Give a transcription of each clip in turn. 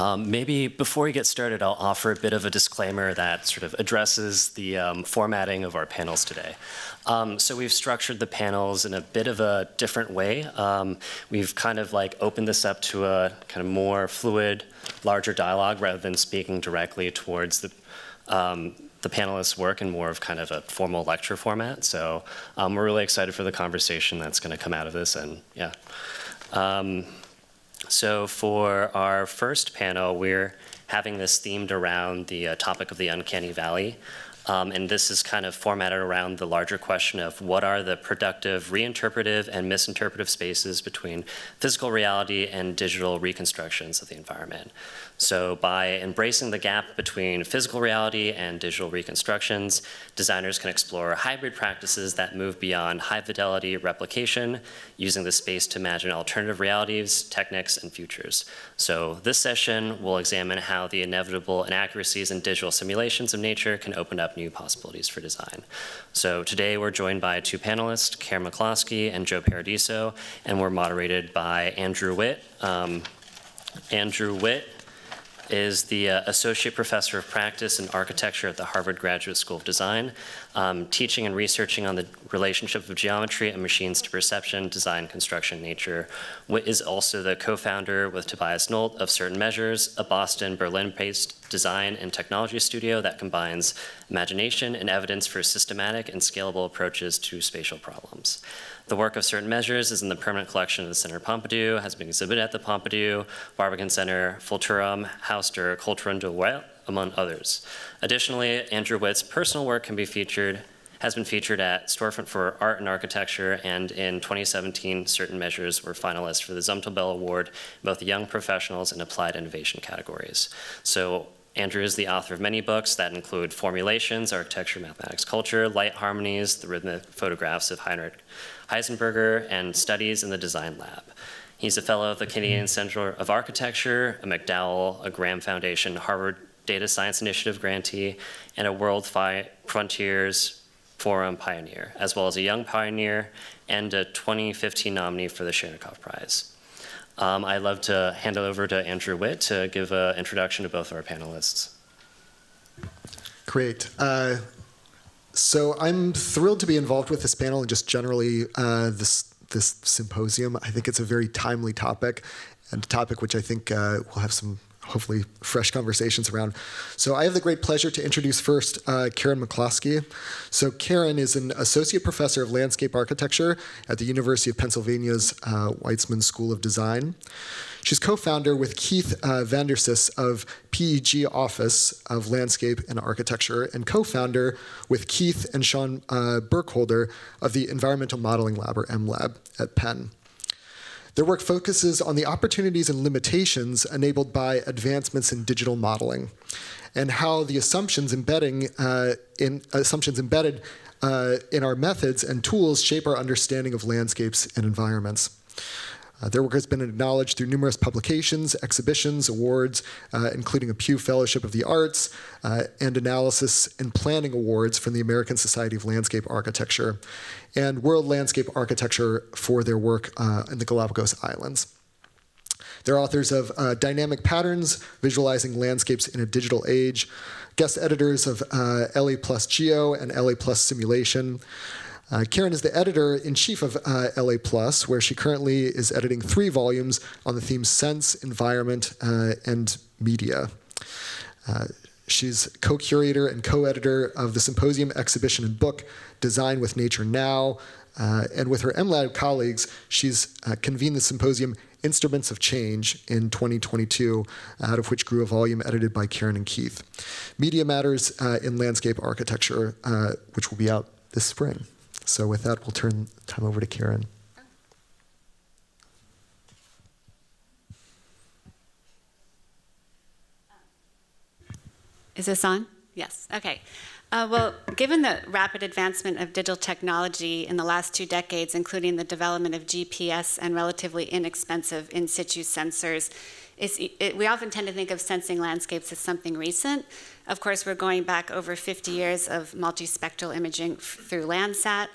Um, maybe before we get started, I'll offer a bit of a disclaimer that sort of addresses the um, formatting of our panels today. Um, so we've structured the panels in a bit of a different way. Um, we've kind of like opened this up to a kind of more fluid, larger dialogue rather than speaking directly towards the um, the panelists' work in more of kind of a formal lecture format. So um, we're really excited for the conversation that's going to come out of this, and yeah. So for our first panel, we're having this themed around the uh, topic of the uncanny valley. Um, and this is kind of formatted around the larger question of what are the productive reinterpretive and misinterpretive spaces between physical reality and digital reconstructions of the environment. So by embracing the gap between physical reality and digital reconstructions, designers can explore hybrid practices that move beyond high fidelity replication, using the space to imagine alternative realities, techniques, and futures. So this session will examine how the inevitable inaccuracies in digital simulations of nature can open up new possibilities for design. So today we're joined by two panelists, Karen M'Closkey and Joe Paradiso, and we're moderated by Andrew Witt. Um, Andrew Witt is the uh, Associate Professor of Practice and Architecture at the Harvard Graduate School of Design, um, teaching and researching on the relationship of geometry and machines to perception, design, construction, nature. Witt is also the co-founder with Tobias Nolte of Certain Measures, a Boston, Berlin-based design and technology studio that combines imagination and evidence for systematic and scalable approaches to spatial problems. The work of certain measures is in the permanent collection of the Center Pompidou, has been exhibited at the Pompidou, Barbican Center, Futurium, Haus der Kulturen der Welt, among others. Additionally, Andrew Witt's personal work can be featured has been featured at Storefront for Art and Architecture, and in 2017, certain measures were finalists for the Zumtobel Award both the Young Professionals and Applied Innovation categories. So Andrew is the author of many books that include Formulations, Architecture, Mathematics, Culture, Light Harmonies, The Rhythmic Photographs of Heinrich Heidersberger, and studies in the Design Lab. He's a fellow of the Canadian Center of Architecture, a MacDowell, a Graham Foundation, Harvard Data Science Initiative grantee, and a World Frontiers Forum pioneer, as well as a Young Pioneer and a 2015 nominee for the Chernikhov Prize. Um, I'd love to hand it over to Andrew Witt to give an introduction to both of our panelists. Great. Uh, so I'm thrilled to be involved with this panel and just generally uh, this this symposium. I think it's a very timely topic and a topic which I think uh, will have some hopefully fresh conversations around. So I have the great pleasure to introduce first uh, Karen M'Closkey. So Karen is an associate professor of landscape architecture at the University of Pennsylvania's uh, Weitzman School of Design. She's co-founder with Keith uh, VanDerSys of PEG Office of Landscape and Architecture and co-founder with Keith and Sean uh, Burkholder of the Environmental Modeling Lab, or MLab, at Penn. Their work focuses on the opportunities and limitations enabled by advancements in digital modeling and how the assumptions embedding uh, in assumptions embedded uh, in our methods and tools shape our understanding of landscapes and environments. Uh, their work has been acknowledged through numerous publications, exhibitions, awards, uh, including a Pew Fellowship of the Arts uh, and Analysis and Planning Awards from the American Society of Landscape Architecture, and World Landscape Architecture for their work uh, in the Galapagos Islands. They're authors of uh, Dynamic Patterns, Visualizing Landscapes in a Digital Age, guest editors of uh, LA Plus Geo and LA Plus Simulation, uh, Karen is the editor in chief of uh, LA Plus, where she currently is editing three volumes on the themes sense, environment, uh, and media. Uh, she's co curator and co editor of the symposium exhibition and book Design with Nature Now. Uh, and with her MLab colleagues, she's uh, convened the symposium Instruments of Change in 2022, out of which grew a volume edited by Karen and Keith. Media Matters in Landscape Architecture, which will be out this spring. So with that, we'll turn time over to Karen. Is this on? Yes. Okay. Uh, well, given the rapid advancement of digital technology in the last two decades, including the development of GPS and relatively inexpensive in situ sensors, it, we often tend to think of sensing landscapes as something recent. Of course, we're going back over 50 years of multispectral imaging through Landsat.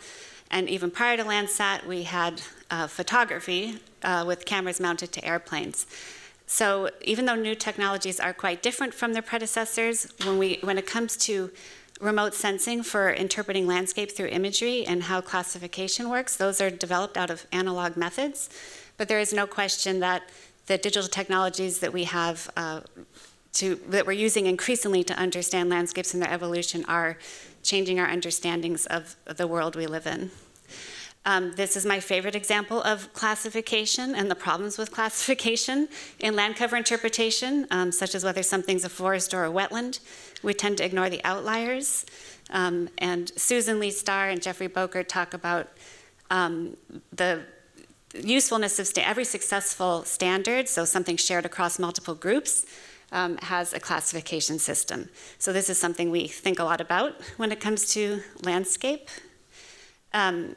And even prior to Landsat, we had uh, photography uh, with cameras mounted to airplanes. So even though new technologies are quite different from their predecessors, when, we, when it comes to remote sensing for interpreting landscape through imagery and how classification works, those are developed out of analog methods. But there is no question that the digital technologies that we have uh, to, that we're using increasingly to understand landscapes and their evolution are changing our understandings of the world we live in. Um, this is my favorite example of classification and the problems with classification in land cover interpretation, um, such as whether something's a forest or a wetland. We tend to ignore the outliers. Um, and Susan Leigh Star and Geoffrey Bowker talk about um, the usefulness of every successful standard, so something shared across multiple groups, um, has a classification system. So this is something we think a lot about when it comes to landscape. Um,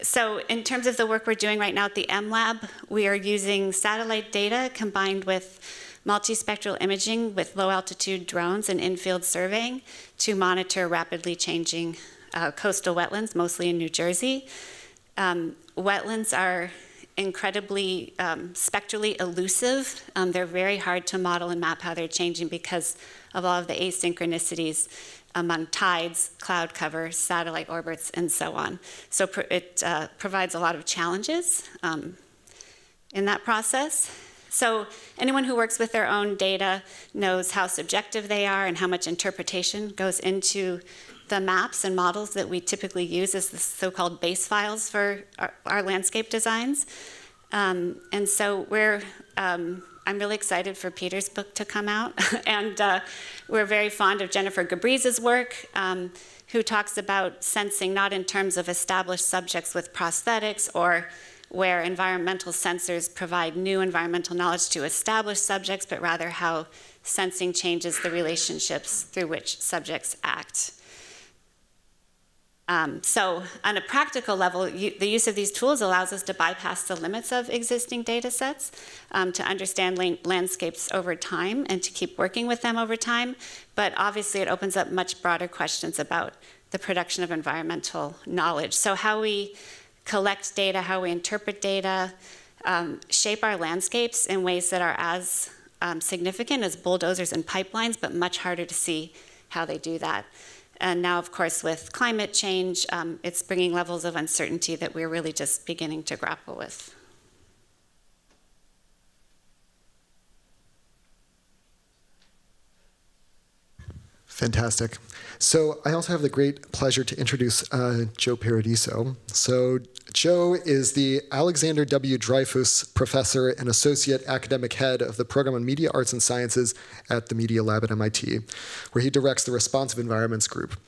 so in terms of the work we're doing right now at the MLab, we are using satellite data combined with multispectral imaging with low altitude drones and in-field surveying to monitor rapidly changing uh, coastal wetlands, mostly in New Jersey. Um, wetlands are incredibly um, spectrally elusive. Um, they're very hard to model and map how they're changing because of all of the asynchronicities among tides, cloud cover, satellite orbits, and so on. So it uh, provides a lot of challenges um, in that process. So anyone who works with their own data knows how subjective they are and how much interpretation goes into the maps and models that we typically use as the so-called base files for our, our landscape designs. Um, and so we're, um, I'm really excited for Peter's book to come out. and uh, we're very fond of Jennifer Gabrys's work, um, who talks about sensing not in terms of established subjects with prosthetics or where environmental sensors provide new environmental knowledge to established subjects, but rather how sensing changes the relationships through which subjects act. Um, so on a practical level, you, the use of these tools allows us to bypass the limits of existing data sets, um, to understand landscapes over time and to keep working with them over time. But obviously it opens up much broader questions about the production of environmental knowledge. So how we collect data, how we interpret data, um, shape our landscapes in ways that are as um, significant as bulldozers and pipelines, but much harder to see how they do that. And now, of course, with climate change, um, it's bringing levels of uncertainty that we're really just beginning to grapple with. Fantastic. So I also have the great pleasure to introduce uh, Joe Paradiso. So Joe is the Alexander W. Dreyfus Professor and Associate Academic Head of the Program on Media Arts and Sciences at the Media Lab at MIT, where he directs the Responsive Environments Group.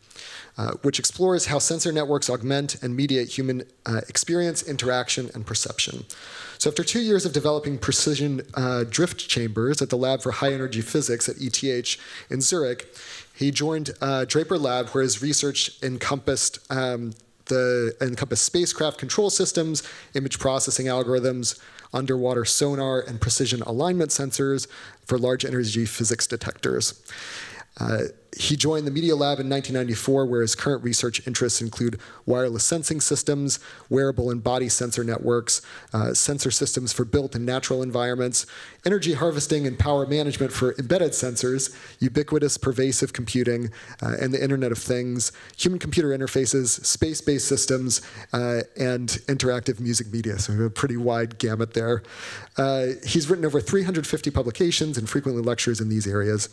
Uh, which explores how sensor networks augment and mediate human uh, experience, interaction, and perception. So, after two years of developing precision uh, drift chambers at the Lab for High Energy Physics at ETH in Zurich, he joined uh, Draper Lab, where his research encompassed um, the encompass spacecraft control systems, image processing algorithms, underwater sonar, and precision alignment sensors for large energy physics detectors. Uh, he joined the Media Lab in 1994, where his current research interests include wireless sensing systems, wearable and body sensor networks, uh, sensor systems for built and natural environments, energy harvesting and power management for embedded sensors, ubiquitous pervasive computing, uh, and the Internet of Things, human computer interfaces, space based systems, uh, and interactive music media. So a pretty wide gamut there. Uh, he's written over 350 publications and frequently lectures in these areas.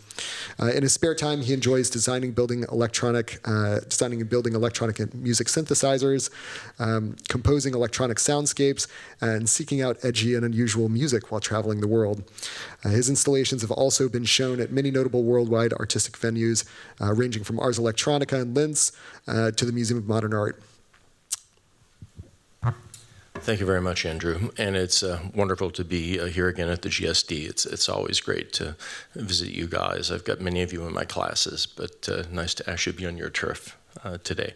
Uh, in his spare time, he enjoys enjoys designing, building electronic, uh, designing and building electronic music synthesizers, um, composing electronic soundscapes, and seeking out edgy and unusual music while traveling the world. Uh, his installations have also been shown at many notable worldwide artistic venues, uh, ranging from Ars Electronica in Linz uh, to the Museum of Modern Art. Thank you very much, Andrew. And it's uh, wonderful to be uh, here again at the GSD. It's, it's always great to visit you guys. I've got many of you in my classes, but uh, nice to actually be on your turf uh, today.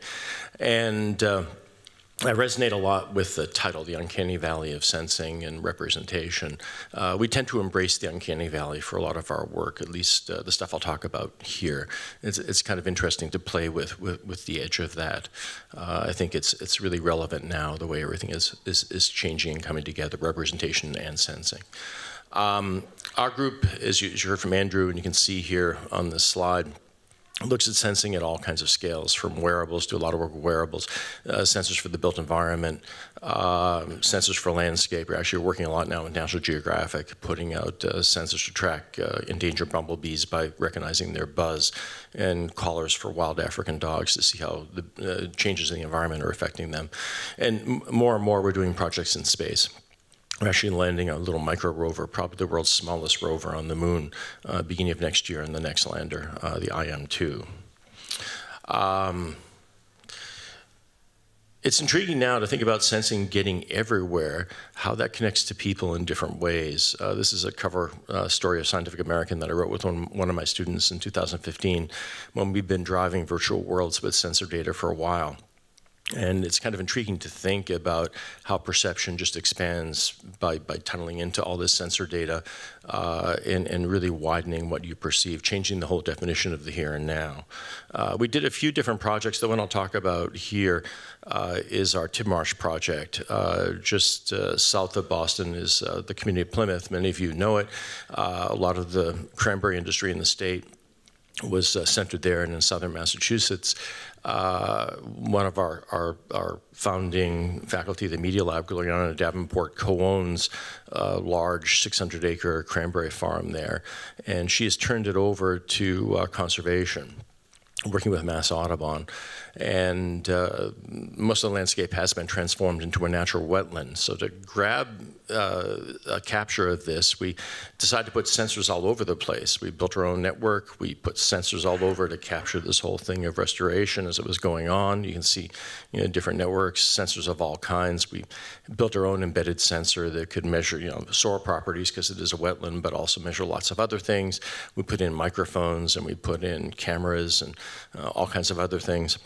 And uh, I resonate a lot with the title, The Uncanny Valley of Sensing and Representation. Uh, we tend to embrace the Uncanny Valley for a lot of our work, at least uh, the stuff I'll talk about here. It's, it's kind of interesting to play with, with, with the edge of that. Uh, I think it's, it's really relevant now, the way everything is, is, is changing and coming together, representation and sensing. Um, our group, as you, as you heard from Andrew, and you can see here on this slide, looks at sensing at all kinds of scales, from wearables to a lot of work with wearables, uh, sensors for the built environment, um, sensors for landscape. We're actually working a lot now with National Geographic, putting out uh, sensors to track uh, endangered bumblebees by recognizing their buzz, and collars for wild African dogs to see how the uh, changes in the environment are affecting them. And more and more, we're doing projects in space. We're actually landing a little micro rover, probably the world's smallest rover on the moon, uh, beginning of next year, and the next lander, uh, the IM-2. Um, it's intriguing now to think about sensing getting everywhere, how that connects to people in different ways. Uh, this is a cover uh, story of Scientific American that I wrote with one, one of my students in 2015 when we've been driving virtual worlds with sensor data for a while. And it's kind of intriguing to think about how perception just expands by, by tunneling into all this sensor data uh, and, and really widening what you perceive, changing the whole definition of the here and now. Uh, we did a few different projects. The one I'll talk about here uh, is our Tidmarsh project. Uh, just uh, south of Boston is uh, the community of Plymouth. Many of you know it. a lot of the cranberry industry in the state was uh, centered there and in southern Massachusetts. Uh, one of our, our, our, founding faculty, the Media Lab, Glorianna Davenport, co-owns a large 600-acre cranberry farm there, and she has turned it over to uh, conservation working with Mass Audubon. And uh, most of the landscape has been transformed into a natural wetland. So to grab uh, a capture of this, we decided to put sensors all over the place. We built our own network. We put sensors all over to capture this whole thing of restoration as it was going on. You can see you know, different networks, sensors of all kinds. We built our own embedded sensor that could measure you know, soil properties because it is a wetland, but also measure lots of other things. We put in microphones and we put in cameras and uh, all kinds of other things.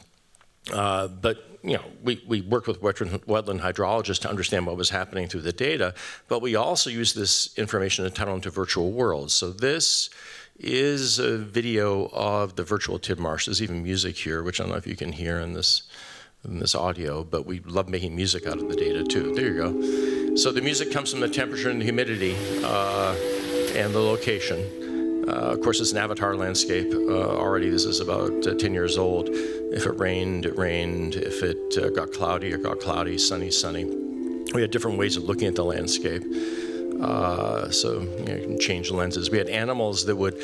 Uh, but you know, we, we worked with wetland, hydrologists to understand what was happening through the data, but we also use this information to tunnel into virtual worlds. So this is a video of the virtual Tidmarsh. There's even music here, which I don't know if you can hear in this, in this audio, but we love making music out of the data too. There you go. So the music comes from the temperature and the humidity uh, and the location. Uh, of course, it's an avatar landscape uh, already. This is about uh, 10 years old. If it rained, it rained. If it got cloudy, it got cloudy. Sunny, sunny. We had different ways of looking at the landscape. Uh, so you, know, you, can change lenses. We had animals that would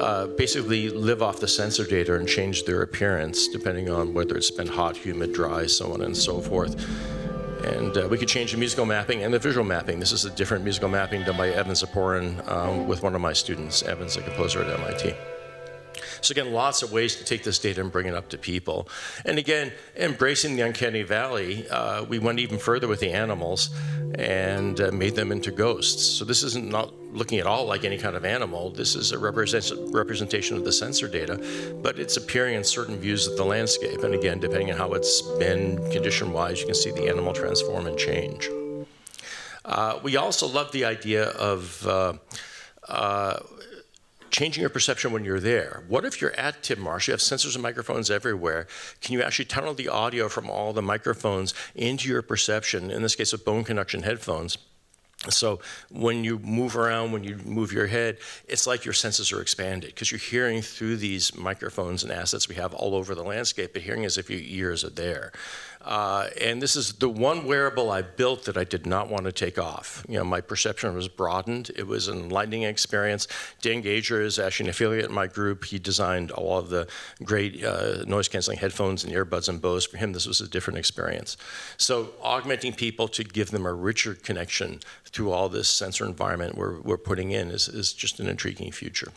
uh, basically live off the sensor data and change their appearance depending on whether it's been hot, humid, dry, so on and so forth. And uh, we could change the musical mapping and the visual mapping. This is a different musical mapping done by Evan Ziporyn um, with one of my students. Evan's a composer at MIT. So again, lots of ways to take this data and bring it up to people. And again, embracing the uncanny valley, uh, we went even further with the animals and uh, made them into ghosts. So this isn't not looking at all like any kind of animal. This is a representation of the sensor data, but it's appearing in certain views of the landscape. And again, depending on how it's been condition-wise, you can see the animal transform and change. Uh, we also love the idea of uh, uh, changing your perception when you're there. What if you're at Tidmarsh, you have sensors and microphones everywhere. Can you actually tunnel the audio from all the microphones into your perception, in this case with bone conduction headphones, so when you move around, when you move your head, it's like your senses are expanded because you're hearing through these microphones and assets we have all over the landscape, but hearing as if your ears are there. Uh, and this is the one wearable I built that I did not want to take off. You know, my perception was broadened. It was an enlightening experience. Dan Gauger is actually an affiliate in my group. He designed all of the great uh, noise canceling headphones and earbuds and Bose. For him, this was a different experience. So augmenting people to give them a richer connection through all this sensor environment we're, we're putting in is, is just an intriguing future.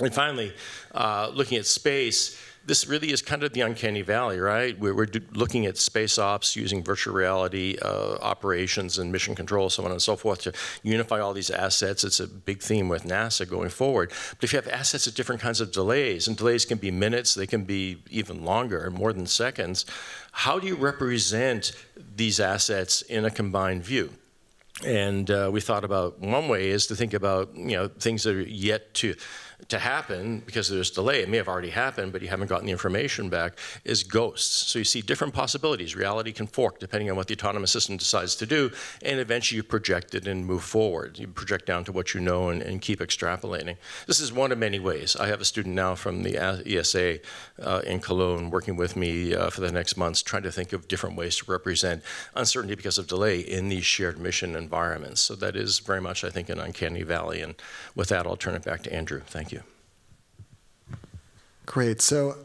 And finally, uh, looking at space, this really is kind of the uncanny valley, right? We're, we're looking at space ops using virtual reality uh, operations and mission control, so on and so forth, to unify all these assets. It's a big theme with NASA going forward. But if you have assets at different kinds of delays, and delays can be minutes, they can be even longer, more than seconds, how do you represent these assets in a combined view? And uh, we thought about one way is to think about you know things that are yet to to happen because there's delay. It may have already happened, but you haven't gotten the information back. Is ghosts. So you see different possibilities. Reality can fork depending on what the autonomous system decides to do, and eventually you project it and move forward. You project down to what you know and, and keep extrapolating. This is one of many ways. I have a student now from the ESA uh, in Cologne working with me uh, for the next months, trying to think of different ways to represent uncertainty because of delay in these shared mission environments. So that is very much, I think, an uncanny valley. And with that, I'll turn it back to Andrew. Thank you. Great. So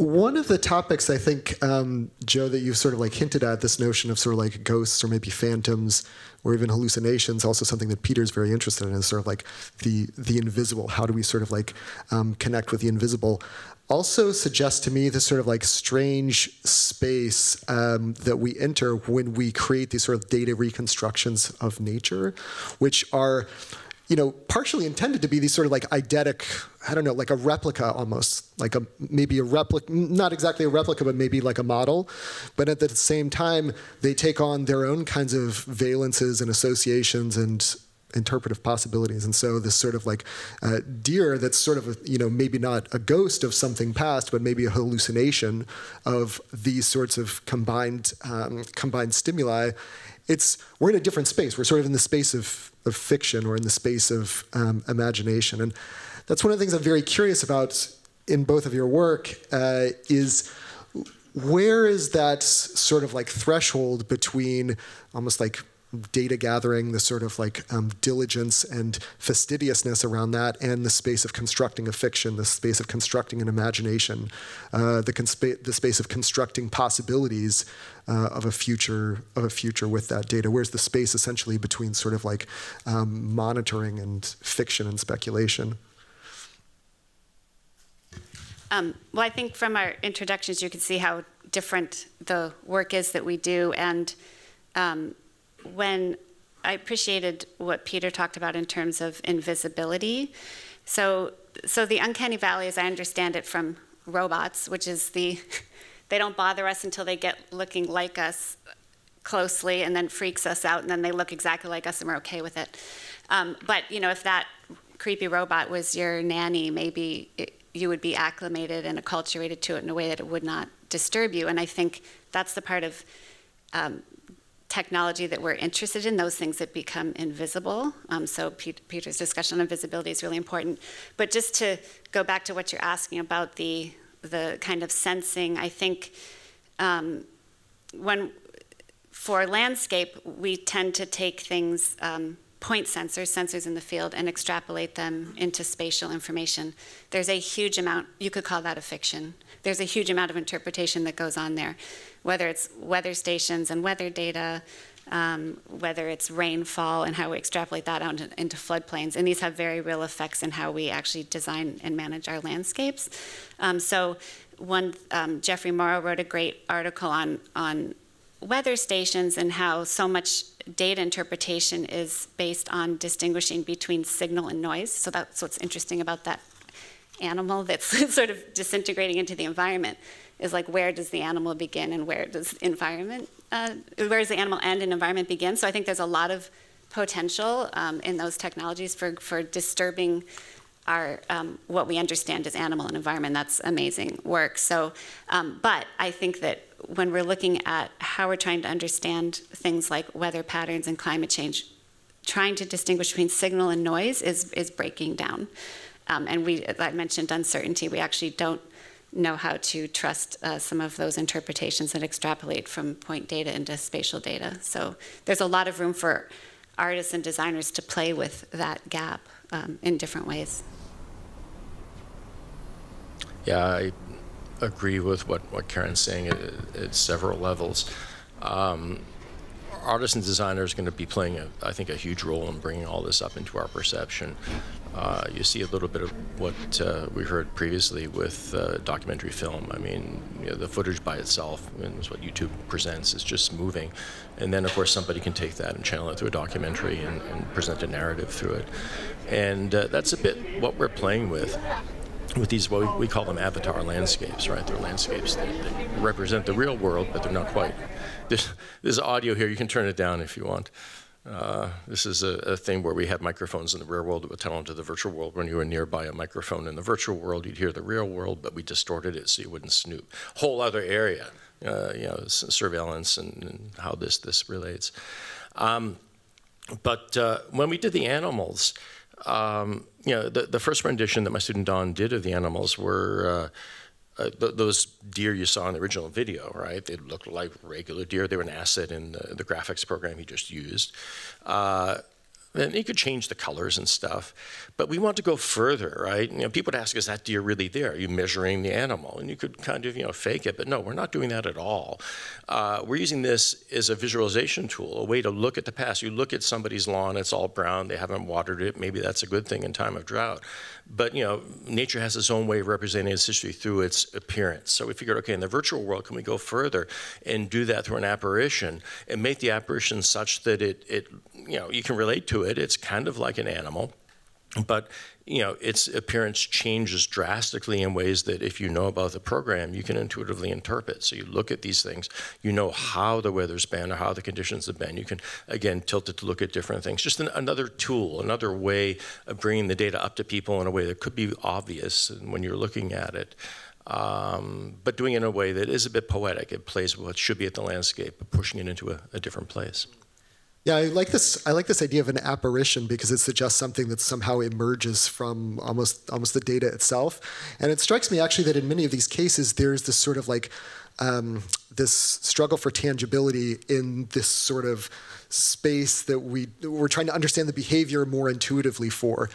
one of the topics I think, um, Joe, that you've sort of like hinted at, this notion of sort of like ghosts or maybe phantoms or even hallucinations, also something that Peter's very interested in is sort of like the the invisible. How do we sort of like um, connect with the invisible? Also suggests to me this sort of like strange space um, that we enter when we create these sort of data reconstructions of nature, which are you know, partially intended to be these sort of like eidetic, I don't know, like a replica almost, like a maybe a replica, not exactly a replica, but maybe like a model. But at the same time, they take on their own kinds of valences and associations and interpretive possibilities. And so this sort of like uh, deer that's sort of, a, you know, maybe not a ghost of something past, but maybe a hallucination of these sorts of combined, um, combined stimuli it's we're in a different space. We're sort of in the space of, of fiction or in the space of um, imagination, and that's one of the things I'm very curious about in both of your work uh, is where is that sort of like threshold between almost like data gathering, the sort of like um, diligence and fastidiousness around that, and the space of constructing a fiction, the space of constructing an imagination, uh, the, conspa- the space of constructing possibilities uh, of a future of a future with that data. Where's the space essentially between sort of like um, monitoring and fiction and speculation? Um, well, I think from our introductions, you can see how different the work is that we do, and um, when I appreciated what Peter talked about in terms of invisibility. So, so the uncanny valley, as I understand it from robots, which is the they don't bother us until they get looking like us closely, and then freaks us out, and then they look exactly like us, and we're okay with it. Um, but you know, if that creepy robot was your nanny, maybe it, you would be acclimated and acculturated to it in a way that it would not disturb you. And I think that's the part of um, technology that we're interested in, those things that become invisible. Um, so Peter's discussion on invisibility is really important. But just to go back to what you're asking about the the kind of sensing, I think um, when for landscape we tend to take things. Um, point sensors, sensors in the field, and extrapolate them into spatial information. There's a huge amount, you could call that a fiction. There's a huge amount of interpretation that goes on there whether it's weather stations and weather data, um, whether it's rainfall and how we extrapolate that out into, into, floodplains. And these have very real effects in how we actually design and manage our landscapes. Um, so one, um, Geoffrey Morrow wrote a great article on, on weather stations and how so much data interpretation is based on distinguishing between signal and noise. So that's what's interesting about that animal that's sort of disintegrating into the environment is like where does the animal begin and where does environment, uh, where does the animal end and environment begin? So I think there's a lot of potential um, in those technologies for, for disturbing our um, what we understand as animal and environment. That's amazing work. So, um, but I think that when we're looking at how we're trying to understand things like weather patterns and climate change, trying to distinguish between signal and noise is is breaking down. Um, and we, I mentioned uncertainty. We actually don't know how to trust uh, some of those interpretations and extrapolate from point data into spatial data. So there's a lot of room for artists and designers to play with that gap um, in different ways. Yeah, I agree with what, what Karen's saying at, at several levels. Um, artists and designers are going to be playing, a, I think, a huge role in bringing all this up into our perception. Uh, you see a little bit of what uh, we heard previously with uh, documentary film. I mean, you know, the footage by itself is what YouTube presents is just moving, and then of course somebody can take that and channel it through a documentary and, and present a narrative through it, and uh, that's a bit what we're playing with. With these, what we, we call them avatar landscapes, right? They're landscapes that, that represent the real world, but they're not quite. There's, there's audio here. You can turn it down if you want. Uh, this is a, a, thing where we have microphones in the real world that would tell into the virtual world. When you were nearby a microphone in the virtual world, you'd hear the real world, but we distorted it so you wouldn't snoop. Whole other area, uh, you know, surveillance and, and, how this this relates. Um, but uh, when we did the animals, um, you know, the, the first rendition that my student Don did of the animals were uh, th those deer you saw in the original video, right? They looked like regular deer. They were an asset in the, the graphics program he just used. Uh, and you could change the colors and stuff. But we want to go further, right? You know, people would ask, is that deer really there? Are you measuring the animal? And you could kind of, you know, fake it, but no, we're not doing that at all. Uh, we're using this as a visualization tool, a way to look at the past. You look at somebody's lawn, it's all brown, they haven't watered it, maybe that's a good thing in time of drought. But, you know, nature has its own way of representing its history through its appearance. So we figured, okay, in the virtual world, can we go further and do that through an apparition and make the apparition such that it, it you know, you can relate to it. It's kind of like an animal, but you know, its appearance changes drastically in ways that if you know about the program, you can intuitively interpret. So you look at these things, you know how the weather's been or how the conditions have been. You can, again, tilt it to look at different things. Just an, another tool, another way of bringing the data up to people in a way that could be obvious when you're looking at it. Um, but doing it in a way that is a bit poetic. It plays what should be at the landscape, but pushing it into a, a different place. Yeah, I like this. I like this idea of an apparition because it suggests something that somehow emerges from almost almost the data itself. And it strikes me actually that in many of these cases, there's this sort of like um, this struggle for tangibility in this sort of space that we we're trying to understand the behavior more intuitively for.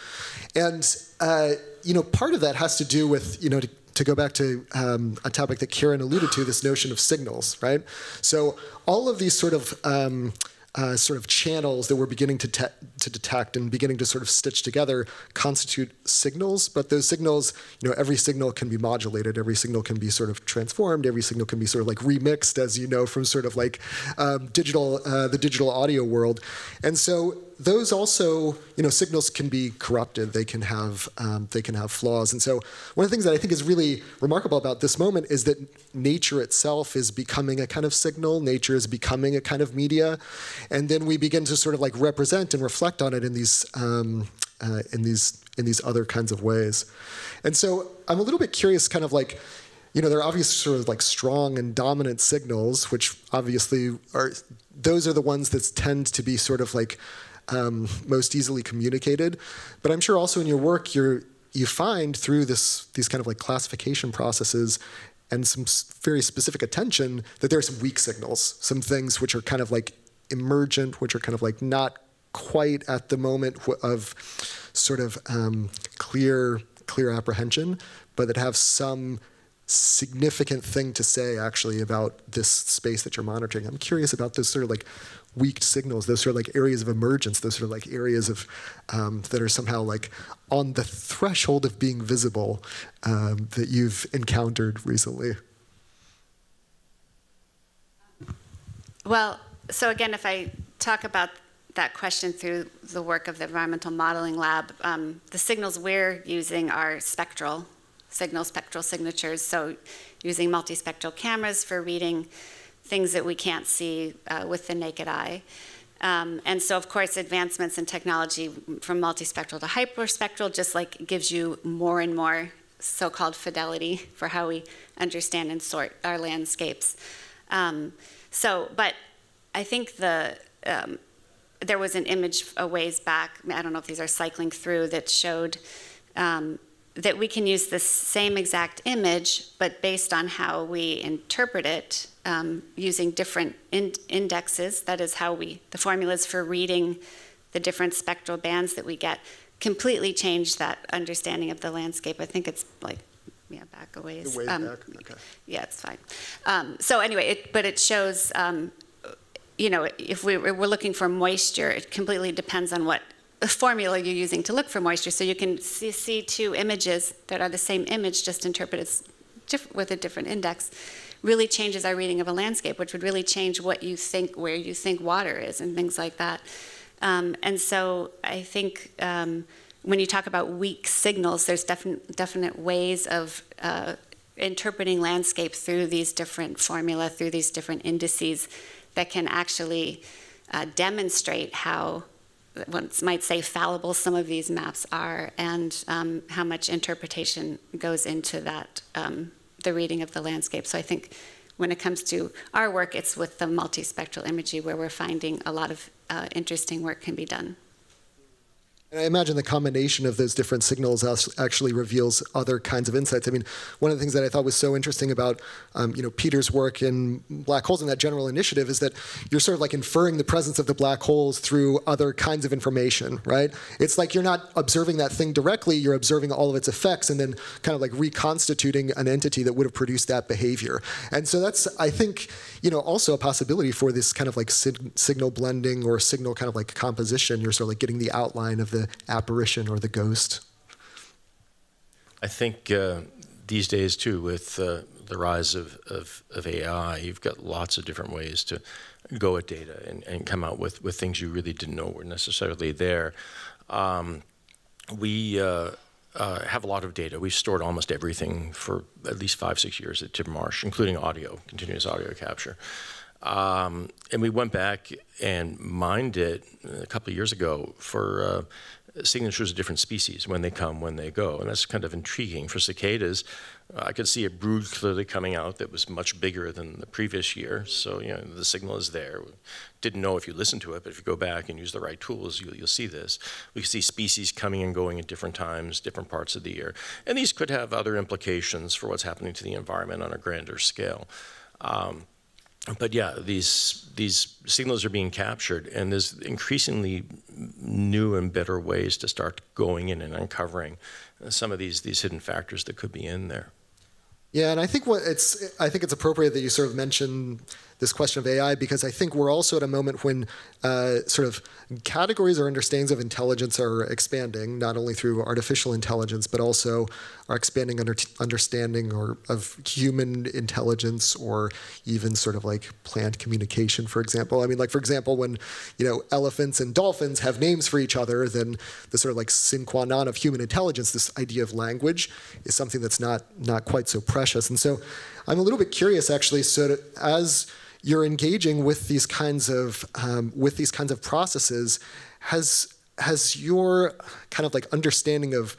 And uh, you know, part of that has to do with you know. To, to go back to um, a topic that Karen alluded to, this notion of signals, right? So all of these sort of um, uh, sort of channels that we're beginning to, to detect and beginning to sort of stitch together constitute signals. But those signals, you know, every signal can be modulated, every signal can be sort of transformed, every signal can be sort of like remixed, as you know, from sort of like um, digital, uh, the digital audio world. And so those also, you know, signals can be corrupted. They can have um, they can have flaws. And so one of the things that I think is really remarkable about this moment is that nature itself is becoming a kind of signal. Nature is becoming a kind of media, and then we begin to sort of like represent and reflect on it in these um, uh, in these in these other kinds of ways. And so I'm a little bit curious, kind of like you know, there are obviously sort of like strong and dominant signals, which obviously are those are the ones that tend to be sort of like um, most easily communicated. But I'm sure also in your work, you you find through this these kind of like classification processes and some very specific attention that there are some weak signals, some things which are kind of like emergent, which are kind of like not quite at the moment of sort of um, clear clear apprehension, but that have some significant thing to say actually about this space that you're monitoring. I'm curious about those sort of like weak signals, those of like areas of emergence, those of like areas of um, that are somehow like on the threshold of being visible um, that you've encountered recently. Well, so again, if I talk about that question through the work of the Environmental Modeling Lab, um, the signals we're using are spectral signal spectral signatures. So using multispectral cameras for reading things that we can't see uh, with the naked eye. Um, and so, of course, advancements in technology from multispectral to hyperspectral just like gives you more and more so-called fidelity for how we understand and sort our landscapes. Um, so, but I think the um, there was an image a ways back. I don't know if these are cycling through that showed um, that we can use the same exact image, but based on how we interpret it, um, using different in indexes, that is how we, the formulas for reading the different spectral bands that we get, completely change that understanding of the landscape. I think it's like, yeah, back a ways. Way um, back, okay. Yeah, it's fine. Um, so anyway, it, but it shows, um, you know, if we, we're looking for moisture, it completely depends on what formula you're using to look for moisture. So you can see, see two images that are the same image, just interpreted with a different index, really changes our reading of a landscape, which would really change what you think, where you think water is, and things like that. Um, and so I think um, when you talk about weak signals, there's definite, definite ways of uh, interpreting landscape through these different formula, through these different indices that can actually uh, demonstrate how one might say fallible some of these maps are and um, how much interpretation goes into that um, the reading of the landscape. So i think when it comes to our work it's with the multispectral imagery where we're finding a lot of uh, interesting work can be done and I imagine the combination of those different signals actually reveals other kinds of insights. I mean, one of the things that I thought was so interesting about, um, you know, Peter's work in black holes and that general initiative is that you're sort of like inferring the presence of the black holes through other kinds of information, right? It's like you're not observing that thing directly, you're observing all of its effects and then kind of like reconstituting an entity that would have produced that behavior. And so that's, I think, you know, also a possibility for this kind of like sig signal blending or signal kind of like composition. You're sort of like getting the outline of the apparition or the ghost? I think uh, these days, too, with uh, the rise of, of, of, AI, you've got lots of different ways to go at data and, and come out with, with things you really didn't know were necessarily there. Um, we uh, uh, have a lot of data. We've stored almost everything for at least five, six years at Tidmarsh, including audio, continuous audio capture. Um, and we went back and mined it a couple of years ago for uh, signatures of different species when they come, when they go. And that's kind of intriguing. For cicadas, I could see a brood clearly coming out that was much bigger than the previous year. So, you know, the signal is there. Didn't know if you listen to it, but if you go back and use the right tools, you'll, you'll see this. We see species coming and going at different times, different parts of the year. And these could have other implications for what's happening to the environment on a grander scale. Um, but yeah, these these signals are being captured, and there's increasingly new and better ways to start going in and uncovering some of these these hidden factors that could be in there. Yeah, and I think what it's I think it's appropriate that you sort of mention this question of AI because I think we're also at a moment when uh, sort of categories or understandings of intelligence are expanding, not only through artificial intelligence, but also our expanding under understanding or of human intelligence or even sort of like plant communication, for example. I mean, like for example, when you know elephants and dolphins have names for each other, then the sort of like sine qua non of human intelligence, this idea of language, is something that's not not quite so precious. And so, I'm a little bit curious actually. So as you're engaging with these kinds of um, with these kinds of processes has has your kind of like understanding of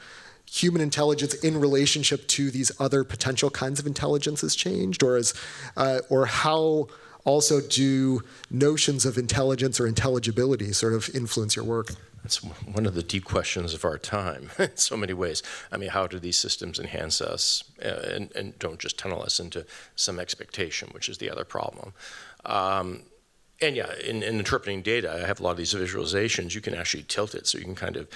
human intelligence in relationship to these other potential kinds of intelligences changed or is uh, or how also do notions of intelligence or intelligibility sort of influence your work that's one of the deep questions of our time in so many ways. I mean, how do these systems enhance us uh, and, and, don't just tunnel us into some expectation, which is the other problem. Um, and yeah, in, in, interpreting data, I have a lot of these visualizations. You can actually tilt it so you can kind of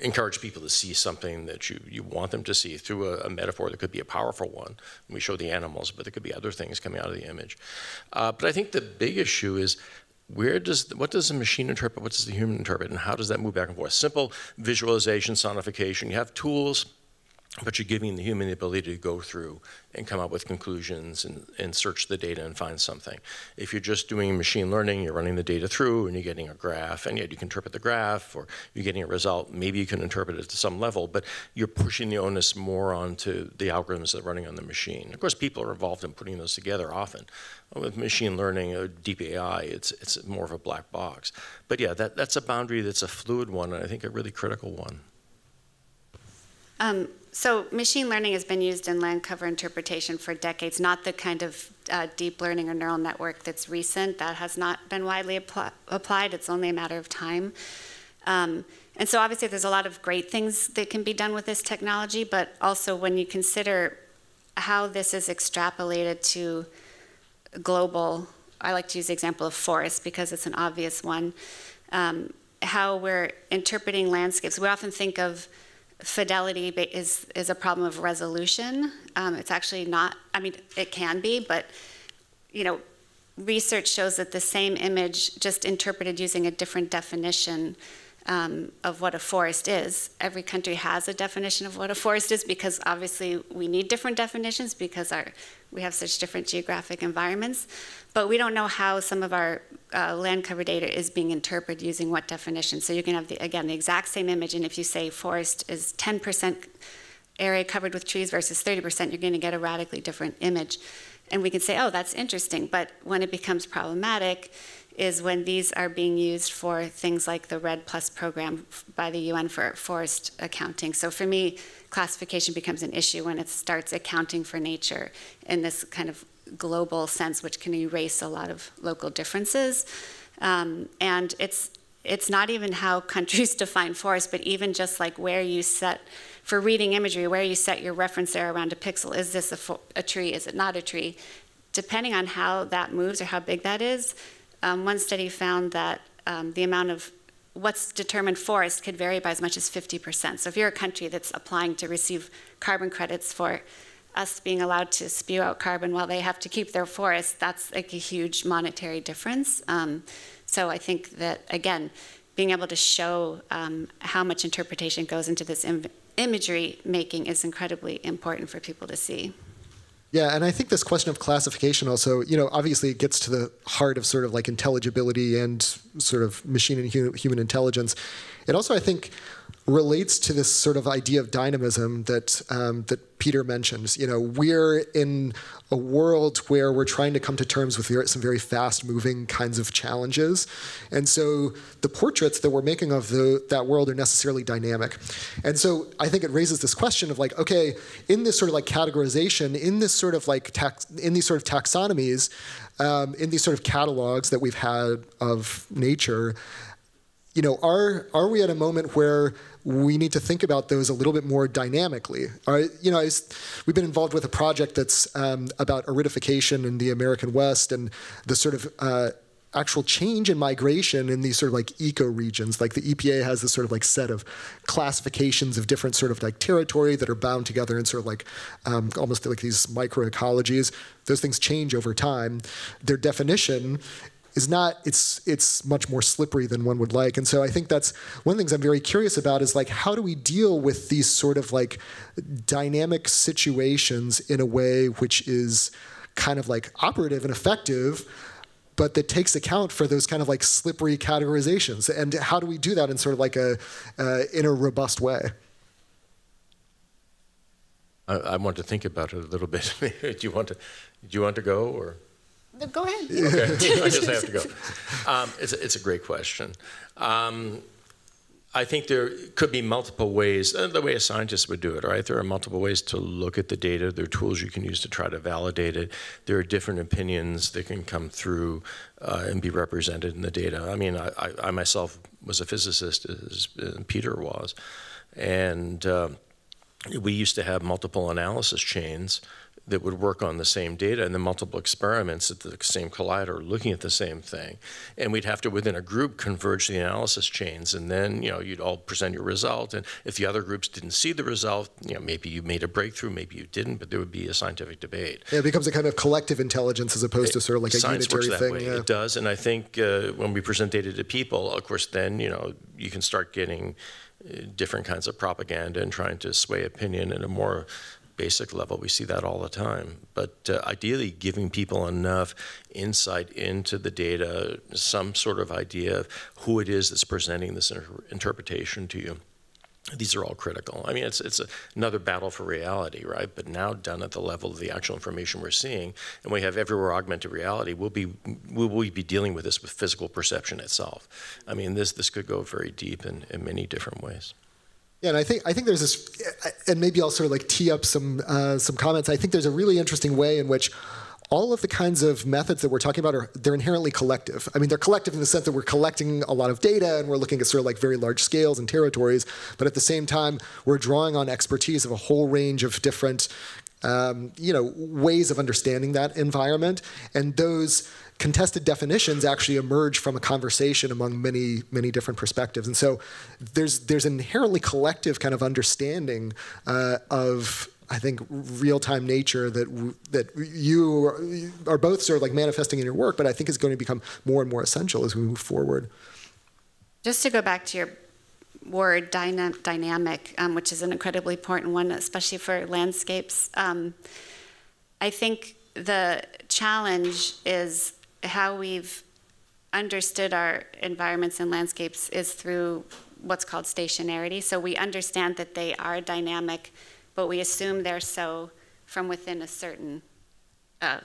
encourage people to see something that you, you want them to see through a, a metaphor that could be a powerful one. We show the animals, but there could be other things coming out of the image. Uh, but I think the big issue is where does what does the machine interpret what does the human interpret and how does that move back and forth simple visualization sonification you have tools but you're giving the human the ability to go through and come up with conclusions and, and search the data and find something. If you're just doing machine learning, you're running the data through and you're getting a graph, and yet you can interpret the graph or you're getting a result. Maybe you can interpret it to some level, but you're pushing the onus more onto the algorithms that are running on the machine. Of course, people are involved in putting those together often. With machine learning or deep AI, it's, it's more of a black box. But yeah, that, that's a boundary that's a fluid one, and I think a really critical one. Um, so machine learning has been used in land cover interpretation for decades, not the kind of uh, deep learning or neural network that's recent. That has not been widely applied. It's only a matter of time. Um, and so obviously there's a lot of great things that can be done with this technology, but also when you consider how this is extrapolated to global, I like to use the example of forests because it's an obvious one, um, how we're interpreting landscapes. We often think of fidelity is, is a problem of resolution. Um, it's actually not, I mean, it can be, but, you know, research shows that the same image, just interpreted using a different definition um, of what a forest is. Every country has a definition of what a forest is because obviously we need different definitions because our, we have such different geographic environments. But we don't know how some of our uh, land cover data is being interpreted using what definition. So you can have, the, again, the exact same image, and if you say forest is 10% area covered with trees versus 30%, you're going to get a radically different image. and we can say, oh, that's interesting. But when it becomes problematic is when these are being used for things like the REDD Plus program by the UN for forest accounting. So for me, classification becomes an issue when it starts accounting for nature in this kind of global sense, which can erase a lot of local differences. Um, and it's it's not even how countries define forest, but even just like where you set for reading imagery, where you set your reference there around a pixel. Is this a, a tree? Is it not a tree? Depending on how that moves or how big that is, um, one study found that um, the amount of what's determined forest could vary by as much as 50%. So if you're a country that's applying to receive carbon credits for us being allowed to spew out carbon while they have to keep their forests, that's like a huge monetary difference. Um, so I think that, again, being able to show um, how much interpretation goes into this Im imagery making is incredibly important for people to see. Yeah, and I think this question of classification also, you know, obviously it gets to the heart of sort of like intelligibility and sort of machine and human intelligence. It also, I think, relates to this sort of idea of dynamism that um, that Peter mentions. You know, we're in a world where we're trying to come to terms with some very fast-moving kinds of challenges, and so the portraits that we're making of the, that world are necessarily dynamic. And so I think it raises this question of like, okay, in this sort of like categorization, in this sort of like tax, in these sort of taxonomies, um, in these sort of catalogs that we've had of nature you know, are are we at a moment where we need to think about those a little bit more dynamically? Are, you know, was, we've been involved with a project that's um, about aridification in the American West and the sort of uh, actual change in migration in these sort of like eco regions. Like the EPA has this sort of like set of classifications of different sort of like territory that are bound together in sort of like um, almost like these microecologies. Those things change over time. Their definition is not it's it's much more slippery than one would like and so i think that's one of the things i'm very curious about is like how do we deal with these sort of like dynamic situations in a way which is kind of like operative and effective but that takes account for those kind of like slippery categorizations and how do we do that in sort of like a uh, in a robust way I, I want to think about it a little bit. do you want to? Do you want to go or? Go ahead. Okay, I guess I have to go. Um, it's, a, it's a great question. Um, I think there could be multiple ways, uh, the way a scientist would do it, right? There are multiple ways to look at the data. There are tools you can use to try to validate it. There are different opinions that can come through uh, and be represented in the data. I mean, I, I, I myself was a physicist, as Peter was, and uh, we used to have multiple analysis chains that would work on the same data and the multiple experiments at the same collider looking at the same thing. And we'd have to, within a group, converge the analysis chains. And then, you know, you'd all present your result. And if the other groups didn't see the result, you know, maybe you made a breakthrough, maybe you didn't, but there would be a scientific debate. Yeah, it becomes a kind of collective intelligence as opposed it, to sort of like a unitary thing. Yeah. It does. And I think uh, when we present data to people, of course, then, you know, you can start getting uh, different kinds of propaganda and trying to sway opinion in a more basic level, we see that all the time. But uh, ideally, giving people enough insight into the data, some sort of idea of who it is that's presenting this inter interpretation to you. These are all critical. I mean, it's, it's a, another battle for reality, right? But now done at the level of the actual information we're seeing, and we have everywhere augmented reality, we'll be, we will be dealing with this with physical perception itself. I mean, this, this could go very deep in, in many different ways. Yeah, and I think I think there's this, and maybe I'll sort of like tee up some uh, some comments. I think there's a really interesting way in which all of the kinds of methods that we're talking about are they're inherently collective. I mean, they're collective in the sense that we're collecting a lot of data and we're looking at sort of like very large scales and territories, but at the same time, we're drawing on expertise of a whole range of different um, you know, ways of understanding that environment. And those contested definitions actually emerge from a conversation among many, many different perspectives. And so there's, there's an inherently collective kind of understanding uh, of I think real-time nature that that you are both sort of like manifesting in your work, but I think is going to become more and more essential as we move forward. Just to go back to your word dyna dynamic, um, which is an incredibly important one, especially for landscapes. Um, I think the challenge is how we've understood our environments and landscapes is through what's called stationarity. So we understand that they are dynamic, but we assume they're so from within a certain uh,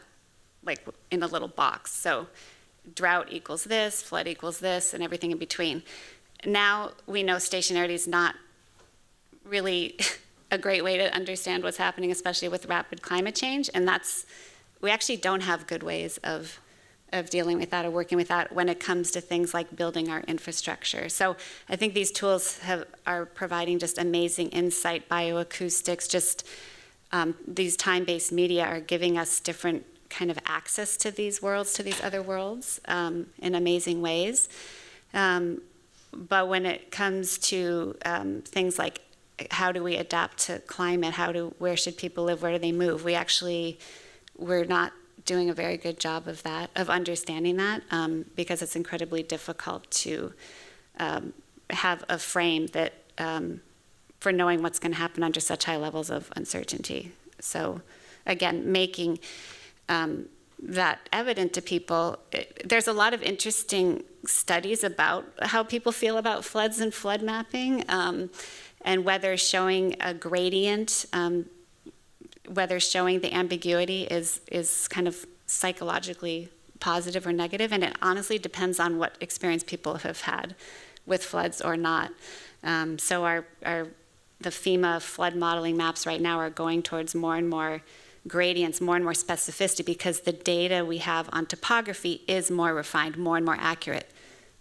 like in a little box. So drought equals this, flood equals this, and everything in between. Now we know stationarity is not really a great way to understand what's happening, especially with rapid climate change. And that's, we actually don't have good ways of, of dealing with that or working with that when it comes to things like building our infrastructure. So I think these tools have, are providing just amazing insight, bioacoustics, just um, these time-based media are giving us different kind of access to these worlds, to these other worlds um, in amazing ways. Um, but when it comes to um, things like how do we adapt to climate? How do where should people live? Where do they move? We actually we're not doing a very good job of that, of understanding that, um, because it's incredibly difficult to um, have a frame that um, for knowing what's going to happen under such high levels of uncertainty. So, again, making um, that evident to people. It, there's a lot of interesting studies about how people feel about floods and flood mapping. Um, and whether showing a gradient, um, whether showing the ambiguity is, is kind of psychologically positive or negative, and it honestly depends on what experience people have had with floods or not. Um, so our, our, the FEMA flood modeling maps right now are going towards more and more gradients, more and more specificity because the data we have on topography is more refined, more and more accurate.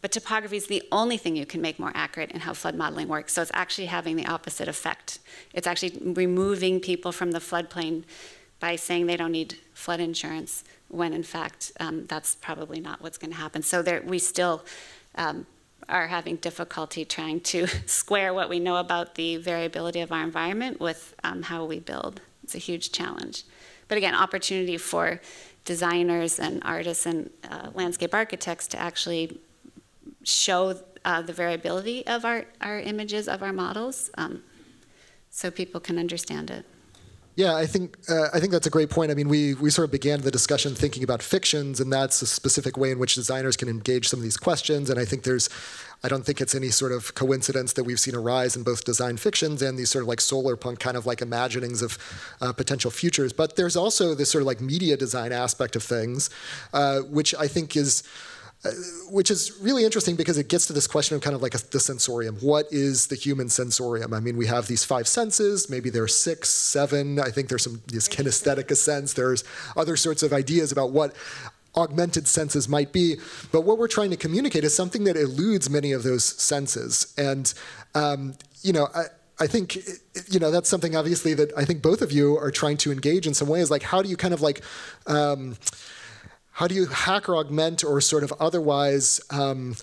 But topography is the only thing you can make more accurate in how flood modeling works. So it's actually having the opposite effect. It's actually removing people from the floodplain by saying they don't need flood insurance, when in fact um, that's probably not what's going to happen. So there, we still um, are having difficulty trying to square what we know about the variability of our environment with um, how we build. It's a huge challenge. But again, opportunity for designers and artists and uh, landscape architects to actually show uh, the variability of our, our images of our models um, so people can understand it. Yeah, I think uh, I think that's a great point. I mean, we we sort of began the discussion thinking about fictions, and that's a specific way in which designers can engage some of these questions. And I think there's, I don't think it's any sort of coincidence that we've seen a rise in both design fictions and these sort of like solar punk kind of like imaginings of uh, potential futures. But there's also this sort of like media design aspect of things, uh, which I think is uh, which is really interesting because it gets to this question of kind of like a, the sensorium. What is the human sensorium? I mean, we have these five senses. Maybe there are six, seven. I think there's some this kinesthetic sense. There's other sorts of ideas about what augmented senses might be. But what we're trying to communicate is something that eludes many of those senses. And um, you know. I, I think you know that's something obviously that I think both of you are trying to engage in some ways. Like, how do you kind of like um, how do you hack or augment or sort of otherwise um,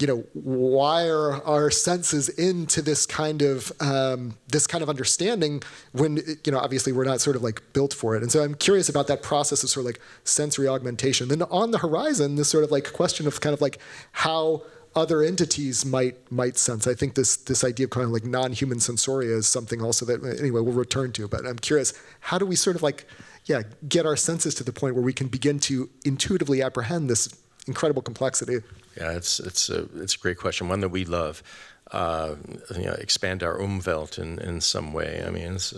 you know wire our senses into this kind of um, this kind of understanding when you know obviously we're not sort of like built for it and so i'm curious about that process of sort of like sensory augmentation then on the horizon this sort of like question of kind of like how other entities might might sense. I think this this idea of kind of like non-human sensoria is something also that anyway we'll return to. But I'm curious, how do we sort of like yeah, get our senses to the point where we can begin to intuitively apprehend this incredible complexity? Yeah, it's it's a it's a great question, one that we love. Uh, you know, expand our umwelt in in some way. I mean, it's.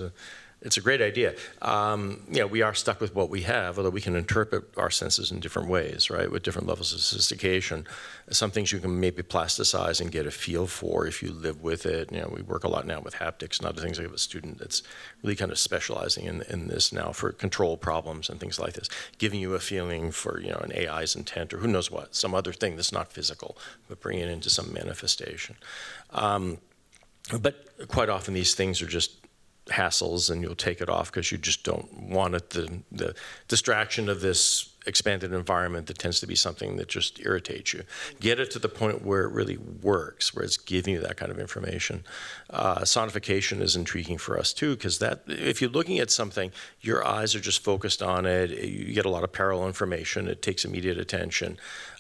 It's a great idea. Um, you know, we are stuck with what we have, although we can interpret our senses in different ways, right, with different levels of sophistication. Some things you can maybe plasticize and get a feel for if you live with it. You know, we work a lot now with haptics and other things. I have a student that's really kind of specializing in, in this now for control problems and things like this, giving you a feeling for, you know, an AI's intent or who knows what, some other thing that's not physical, but bringing it into some manifestation. Um, but quite often these things are just hassles and you'll take it off because you just don't want it. The, the distraction of this expanded environment that tends to be something that just irritates you. Get it to the point where it really works, where it's giving you that kind of information. Uh, sonification is intriguing for us too, because that if you're looking at something, your eyes are just focused on it. You get a lot of parallel information. It takes immediate attention.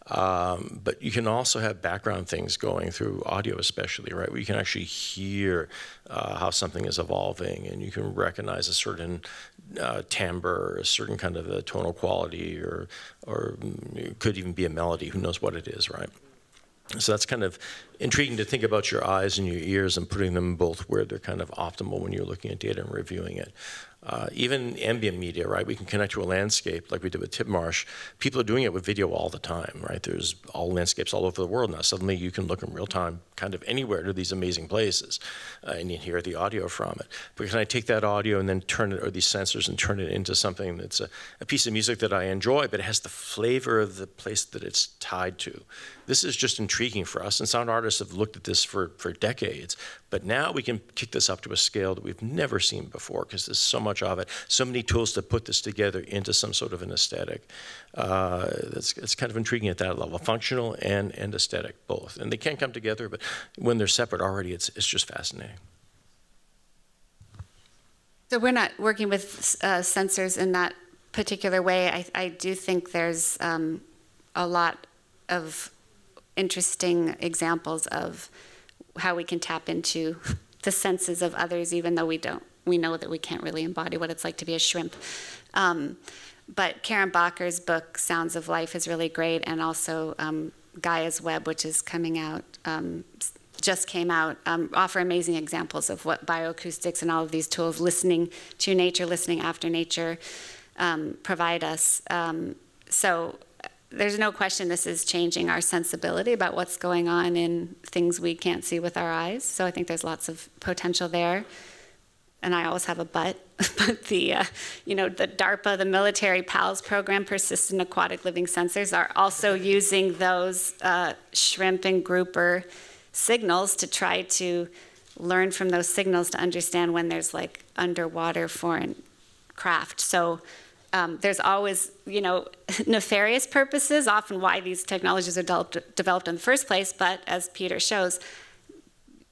Um, but you can also have background things going through audio, especially, right? Where you can actually hear uh, how something is evolving and you can recognize a certain uh, timbre, a certain kind of a tonal quality, or, or mm, it could even be a melody. Who knows what it is, right? So that's kind of intriguing to think about your eyes and your ears and putting them both where they're kind of optimal when you're looking at data and reviewing it. Uh, even ambient media, right? We can connect to a landscape like we did with Tidmarsh. People are doing it with video all the time, right? There's all landscapes all over the world now. Suddenly you can look in real time kind of anywhere to these amazing places uh, and you hear the audio from it. But can I take that audio and then turn it, or these sensors, and turn it into something that's a, a piece of music that I enjoy, but it has the flavor of the place that it's tied to? This is just intriguing for us, and sound artists have looked at this for, for decades. But now we can kick this up to a scale that we've never seen before because there's so much of it, so many tools to put this together into some sort of an aesthetic. Uh, it's, it's kind of intriguing at that level, functional and, and aesthetic, both. And they can come together, but when they're separate already, it's, it's just fascinating. So we're not working with uh, sensors in that particular way. I, I do think there's um, a lot of interesting examples of how we can tap into the senses of others, even though we don't. We know that we can't really embody what it's like to be a shrimp. Um, but Karen Bakker's book, Sounds of Life, is really great, and also um, Gaia's Web, which is coming out, um, just came out, um, offer amazing examples of what bioacoustics and all of these tools, listening to nature, listening after nature, um, provide us. Um, so there's no question this is changing our sensibility about what's going on in things we can't see with our eyes. So I think there's lots of potential there. And I always have a but, but the, uh, you know, the DARPA, the military PALS program, persistent aquatic living sensors, are also using those uh, shrimp and grouper signals to try to learn from those signals to understand when there's like underwater foreign craft. So um, there's always, you know, nefarious purposes, often why these technologies are developed, developed in the first place, but as Peter shows,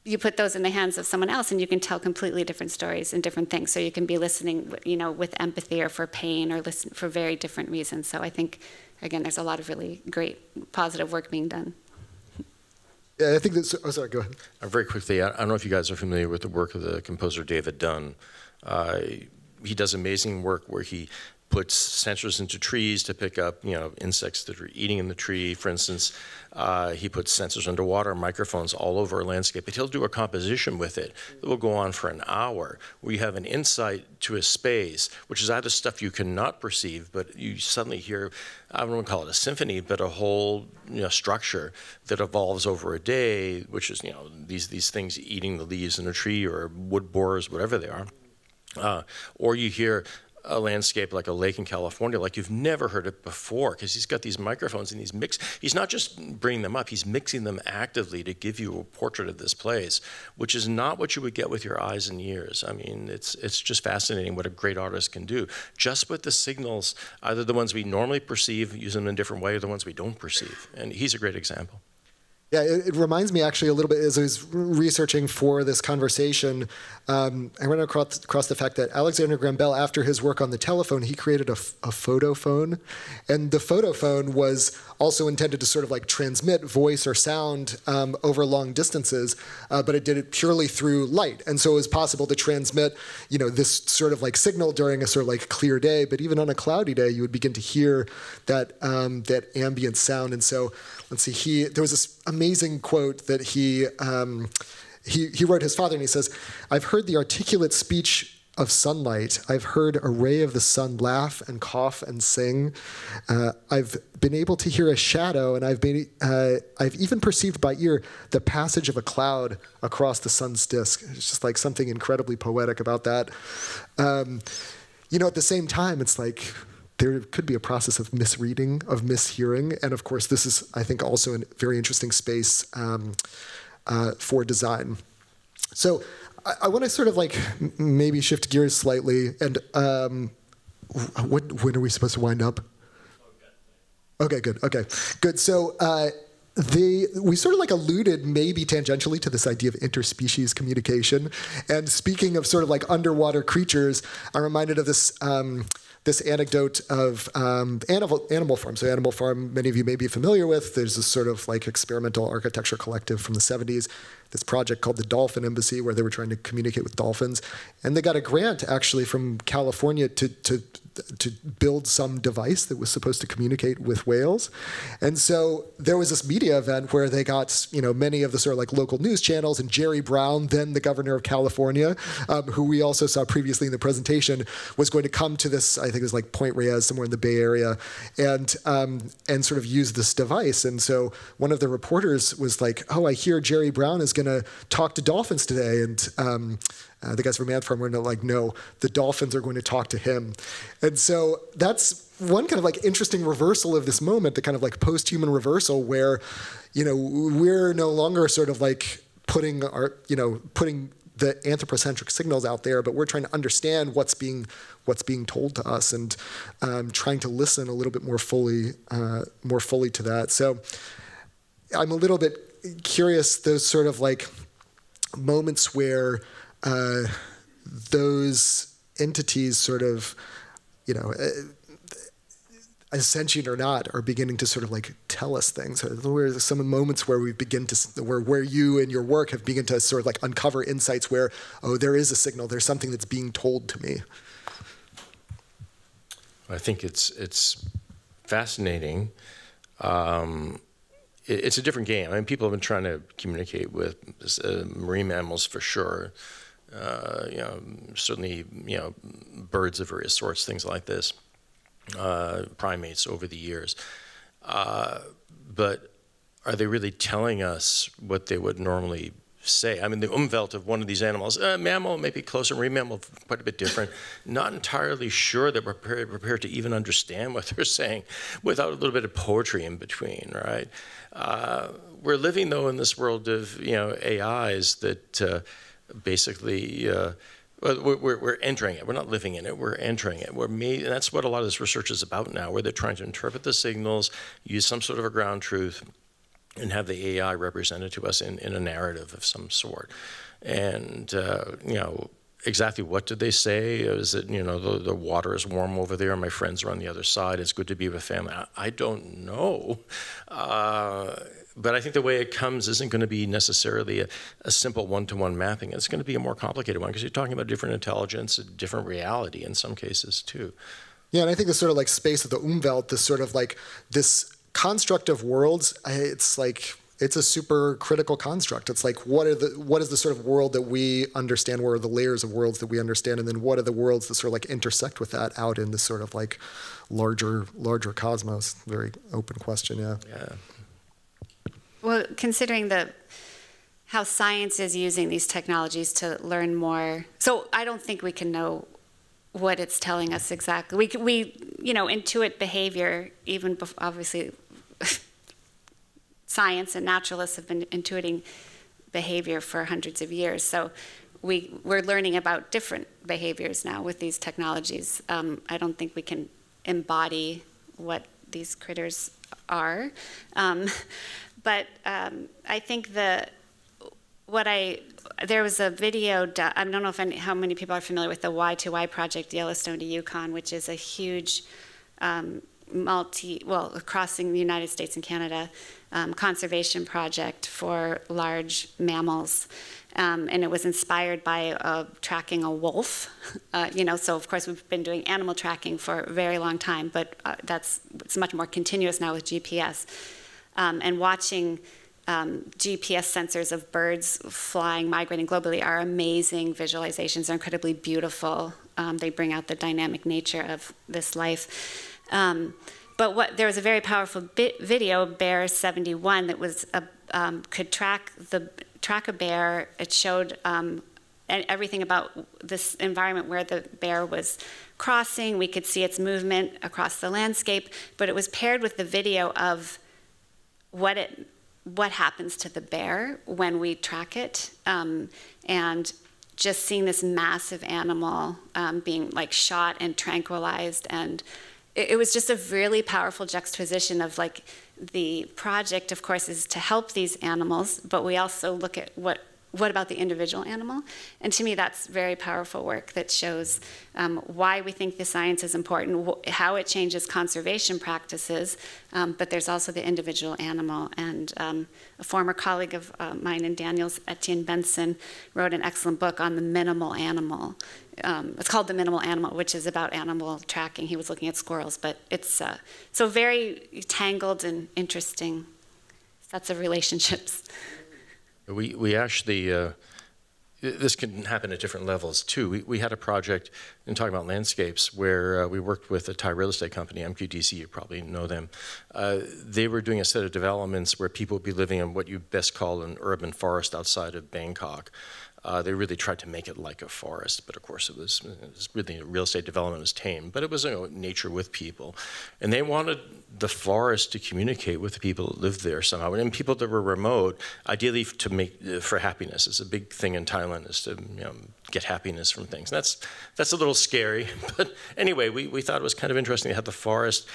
you put those in the hands of someone else and you can tell completely different stories and different things. So you can be listening, you know, with empathy or for pain or listen for very different reasons. So I think, again, there's a lot of really great positive work being done. Yeah, I think that's, oh, sorry, go ahead. Uh, very quickly, I, I, don't know if you guys are familiar with the work of the composer David Dunn. Uh, he does amazing work where he puts sensors into trees to pick up, you know, insects that are eating in the tree. For instance, uh, he puts sensors underwater, microphones all over a landscape. But he'll do a composition with it that will go on for an hour, where you have an insight to a space, which is either stuff you cannot perceive, but you suddenly hear, I don't want to call it a symphony, but a whole you know, structure that evolves over a day, which is, you know, these, these things eating the leaves in a tree or wood borers, whatever they are. Uh, or you hear a landscape like a lake in California like you've never heard it before because he's got these microphones and he's mix he's not just bringing them up he's mixing them actively to give you a portrait of this place which is not what you would get with your eyes and ears. I mean it's it's just fascinating what a great artist can do just with the signals either the ones we normally perceive use them in a different way or the ones we don't perceive. And he's a great example yeah, it, it, reminds me actually a little bit as I was researching for this conversation. Um, I ran across, across, the fact that Alexander Graham Bell, after his work on the telephone, he created a, a and the photo phone was also intended to sort of like transmit voice or sound um, over long distances, uh, but it did it purely through light, and so it was possible to transmit, you know, this sort of like signal during a sort of like clear day, but even on a cloudy day, you would begin to hear that um, that ambient sound, and so let's see, he there was this amazing quote that he um, he he wrote his father, and he says, "I've heard the articulate speech." Of sunlight, I've heard a ray of the sun laugh and cough and sing. Uh, I've been able to hear a shadow, and I've been uh, I've even perceived by ear the passage of a cloud across the sun's disk. It's just like something incredibly poetic about that. Um, you know, at the same time, it's like there could be a process of misreading, of mishearing, and of course, this is, I think, also a very interesting space um, uh, for design. So, I, I want to sort of like maybe shift gears slightly, and um, what, when are we supposed to wind up? Okay, good. Okay, good. So. Uh, they we sort of like alluded maybe tangentially to this idea of interspecies communication and speaking of sort of like underwater creatures i'm reminded of this um, this anecdote of um, animal, animal Farm. So Animal Farm, many of you may be familiar with. There's this sort of like experimental architecture collective from the 70s. This project called the Dolphin Embassy, where they were trying to communicate with dolphins, and they got a grant actually from California to to to build some device that was supposed to communicate with whales. And so there was this media event where they got, you know, many of the sort of like local news channels and Jerry Brown, then the governor of California, um, who we also saw previously in the presentation, was going to come to this, I think it was like Point Reyes, somewhere in the Bay Area, and um, and sort of use this device. And so one of the reporters was like, "Oh, I hear Jerry Brown is going to talk to dolphins today," and um, uh, the guys from Ant Farm were like, no, the dolphins are going to talk to him. And so that's one kind of like interesting reversal of this moment, the kind of like post-human reversal where, you know, we're no longer sort of like putting our, you know, putting the anthropocentric signals out there, but we're trying to understand what's being what's being told to us and um, trying to listen a little bit more fully, uh, more fully to that. So I'm a little bit curious those sort of like moments where uh, those entities sort of, you know, uh, sentient or not, are beginning to sort of like tell us things. There are some moments where we begin to, where, where you and your work have begun to sort of like uncover insights where, oh, there is a signal, there's something that's being told to me. I think it's it's fascinating. Um, it, it's a different game. I mean, people have been trying to communicate with uh, marine mammals for sure uh, you know, certainly, you know, birds of various sorts, things like this, uh, primates over the years. Uh, but are they really telling us what they would normally say? I mean, the umwelt of one of these animals, uh, mammal, maybe closer, marine mammal, quite a bit different. Not entirely sure that we're prepared, prepared to even understand what they're saying without a little bit of poetry in between, right? Uh, we're living, though, in this world of, you know, AIs that uh, basically uh, we're, we're, entering it. We're not living in it. We're entering it. We're made, and that's what a lot of this research is about now, where they're trying to interpret the signals, use some sort of a ground truth, and have the AI represented to us in, in a narrative of some sort. And uh, you know, exactly what did they say? Is it you know the, the water is warm over there? My friends are on the other side. It's good to be with family. I, I don't know. Uh, but I think the way it comes isn't going to be necessarily a, a simple one-to-one mapping. It's going to be a more complicated one because you're talking about different intelligence, a different reality in some cases too. Yeah, and I think this sort of like space of the Umwelt, this sort of like this construct of worlds, it's like it's a super critical construct. It's like what are the what is the sort of world that we understand? What are the layers of worlds that we understand? And then what are the worlds that sort of like intersect with that out in this sort of like larger larger cosmos? Very open question, yeah. Yeah. Well, considering the how science is using these technologies to learn more, so I don't think we can know what it's telling us exactly. We we you know intuit behavior even before, obviously science and naturalists have been intuiting behavior for hundreds of years. So we we're learning about different behaviors now with these technologies. Um, I don't think we can embody what these critters are. Um, but um, I think the what I there was a video. I don't know if any, how many people are familiar with the Y2Y project, Yellowstone to Yukon, which is a huge um, multi well crossing the United States and Canada um, conservation project for large mammals. Um, and it was inspired by uh, tracking a wolf. Uh, you know, so of course we've been doing animal tracking for a very long time, but uh, that's it's much more continuous now with GPS um, and watching um, GPS sensors of birds flying, migrating globally are amazing visualizations. They're incredibly beautiful. Um, they bring out the dynamic nature of this life. Um, but what there was a very powerful video, Bear 71, that was a, um, could track the track a bear. It showed um, everything about this environment where the bear was crossing. We could see its movement across the landscape, but it was paired with the video of what it what happens to the bear when we track it um, and just seeing this massive animal um, being like shot and tranquilized and it, it, was just a really powerful juxtaposition of like the project of course is to help these animals but we also look at what what about the individual animal? And to me, that's very powerful work that shows um, why we think the science is important, how it changes conservation practices, um, but there's also the individual animal. And um, a former colleague of uh, mine and Daniel's, Etienne Benson, wrote an excellent book on the minimal animal. Um, it's called The Minimal Animal, which is about animal tracking. He was looking at squirrels, but it's uh, so very tangled and interesting sets of relationships. We, we actually, uh, this can happen at different levels too. We, we had a project in talking about landscapes where uh, we worked with a Thai real estate company, MQDC, you probably know them. Uh, they were doing a set of developments where people would be living in what you best call an urban forest outside of Bangkok. Uh, they really tried to make it like a forest, but of course it was, it was really real estate development was tame. But it was you know, nature with people, and they wanted the forest to communicate with the people that lived there somehow, and people that were remote, ideally to make uh, for happiness. It's a big thing in Thailand is to you know, get happiness from things. And that's that's a little scary, but anyway, we, we thought it was kind of interesting to have the forest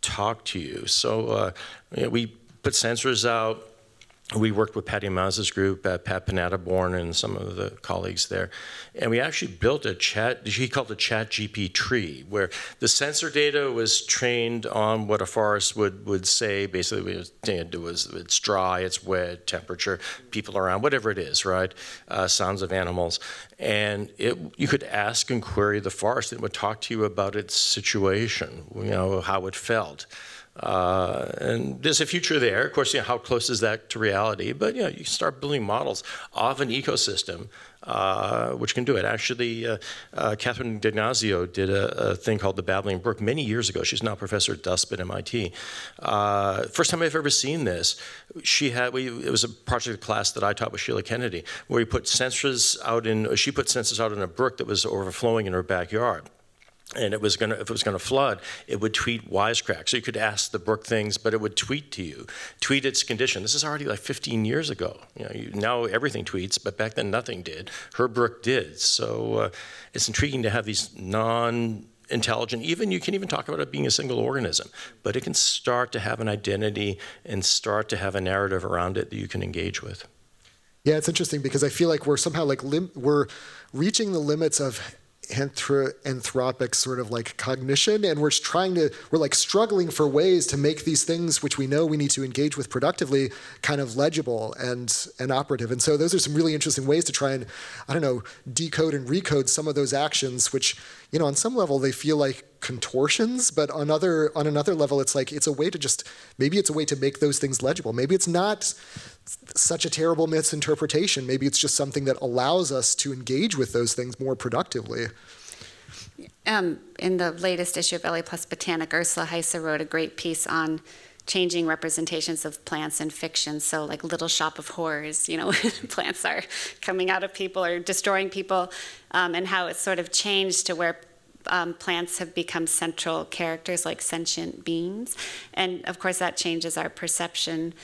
talk to you. So uh, you know, we put sensors out we worked with Pattie Maes's group, uh, Pat Pataranutaporn, and some of the colleagues there. And we actually built a chat, he called it Chat GP tree, where the sensor data was trained on what a forest would, would say. Basically, it was, it's dry, it's wet, temperature, people around, whatever it is, right? Uh, sounds of animals. And it, you could ask and query the forest, and it would talk to you about its situation, you know, how it felt. Uh, and there's a future there. Of course, you know, how close is that to reality? But you know, you start building models of an ecosystem uh, which can do it. Actually, uh, uh Catherine D'Ignazio did a, a, thing called the Babbling Brook many years ago. She's now professor at DUSP at MIT. Uh, first time I've ever seen this. She had we, it was a project class that I taught with Sheila Kennedy, where we put sensors out in. She put sensors out in a brook that was overflowing in her backyard and it was going to if it was going to flood it would tweet wisecrack. So you could ask the brook things but it would tweet to you tweet its condition. This is already like 15 years ago. You know you, now everything tweets but back then nothing did. Her brook did. So uh, it's intriguing to have these non intelligent even you can even talk about it being a single organism but it can start to have an identity and start to have a narrative around it that you can engage with. Yeah it's interesting because i feel like we're somehow like we're reaching the limits of anthro- anthropic sort of like cognition and we're trying to we're like struggling for ways to make these things which we know we need to engage with productively kind of legible and and operative. And so those are some really interesting ways to try and i don't know decode and recode some of those actions which you know on some level they feel like contortions but on other on another level it's like it's a way to just maybe it's a way to make those things legible. Maybe it's not such a terrible misinterpretation. Maybe it's just something that allows us to engage with those things more productively. Um, in the latest issue of LA Plus Botanic, Ursula Heise wrote a great piece on changing representations of plants in fiction. So, like Little Shop of Horrors, you know, plants are coming out of people or destroying people, um, and how it's sort of changed to where um, plants have become central characters, like sentient beings. And of course, that changes our perception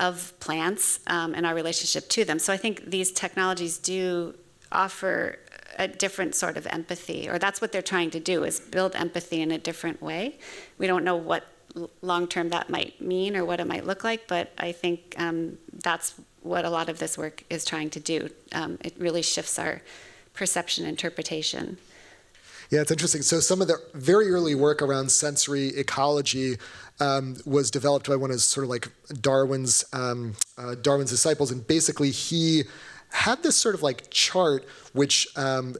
of plants um, and our relationship to them. So I think these technologies do offer a different sort of empathy, or that's what they're trying to do, is build empathy in a different way. We don't know what long term that might mean or what it might look like, but I think um, that's what a lot of this work is trying to do. Um, it really shifts our perception interpretation. Yeah, it's interesting. So some of the very early work around sensory ecology um, was developed by one of sort of like Darwin's um, uh, Darwin's disciples, and basically he had this sort of like chart which um,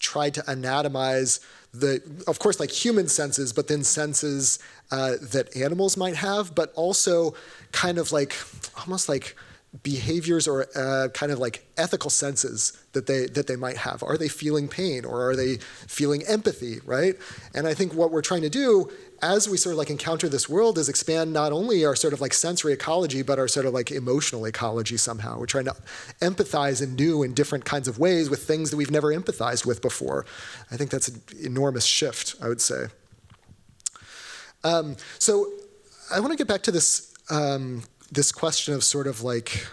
tried to anatomize the, of course, like human senses, but then senses uh, that animals might have, but also kind of like almost like behaviors or uh, kind of like ethical senses that they that they might have. Are they feeling pain or are they feeling empathy, right? And I think what we're trying to do as we sort of like encounter this world is expand not only our sort of like sensory ecology, but our sort of like emotional ecology somehow. We're trying to empathize in new and different kinds of ways with things that we've never empathized with before. I think that's an enormous shift, I would say. Um, so I want to get back to this um, this question of sort of like,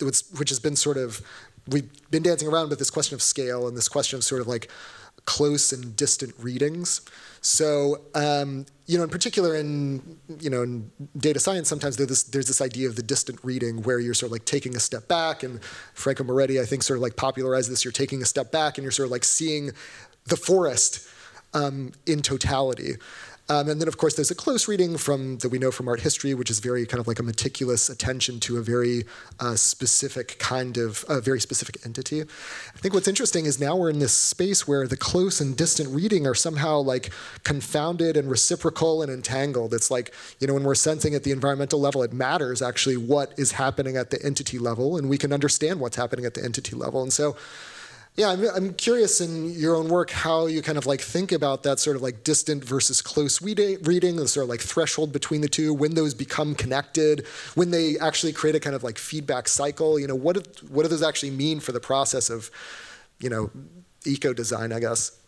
which has been sort of, we've been dancing around with this question of scale and this question of sort of like close and distant readings. So, um, you know, in particular in, you know, in data science, sometimes there's this, there's this idea of the distant reading where you're sort of like taking a step back, and Franco Moretti, I think, sort of like popularized this. You're taking a step back and you're sort of like seeing the forest um, in totality. Um, and then, of course, there's a close reading from that we know from art history, which is very kind of like a meticulous attention to a very uh, specific kind of a very specific entity. I think what's interesting is now we're in this space where the close and distant reading are somehow like confounded and reciprocal and entangled. It's like you know when we're sensing at the environmental level, it matters actually what is happening at the entity level, and we can understand what's happening at the entity level. And so yeah, I'm, I'm curious in your own work how you kind of like think about that sort of like distant versus close reading, the sort of like threshold between the two, when those become connected, when they actually create a kind of like feedback cycle. You know, what do, what do those actually mean for the process of, you know, eco design? I guess.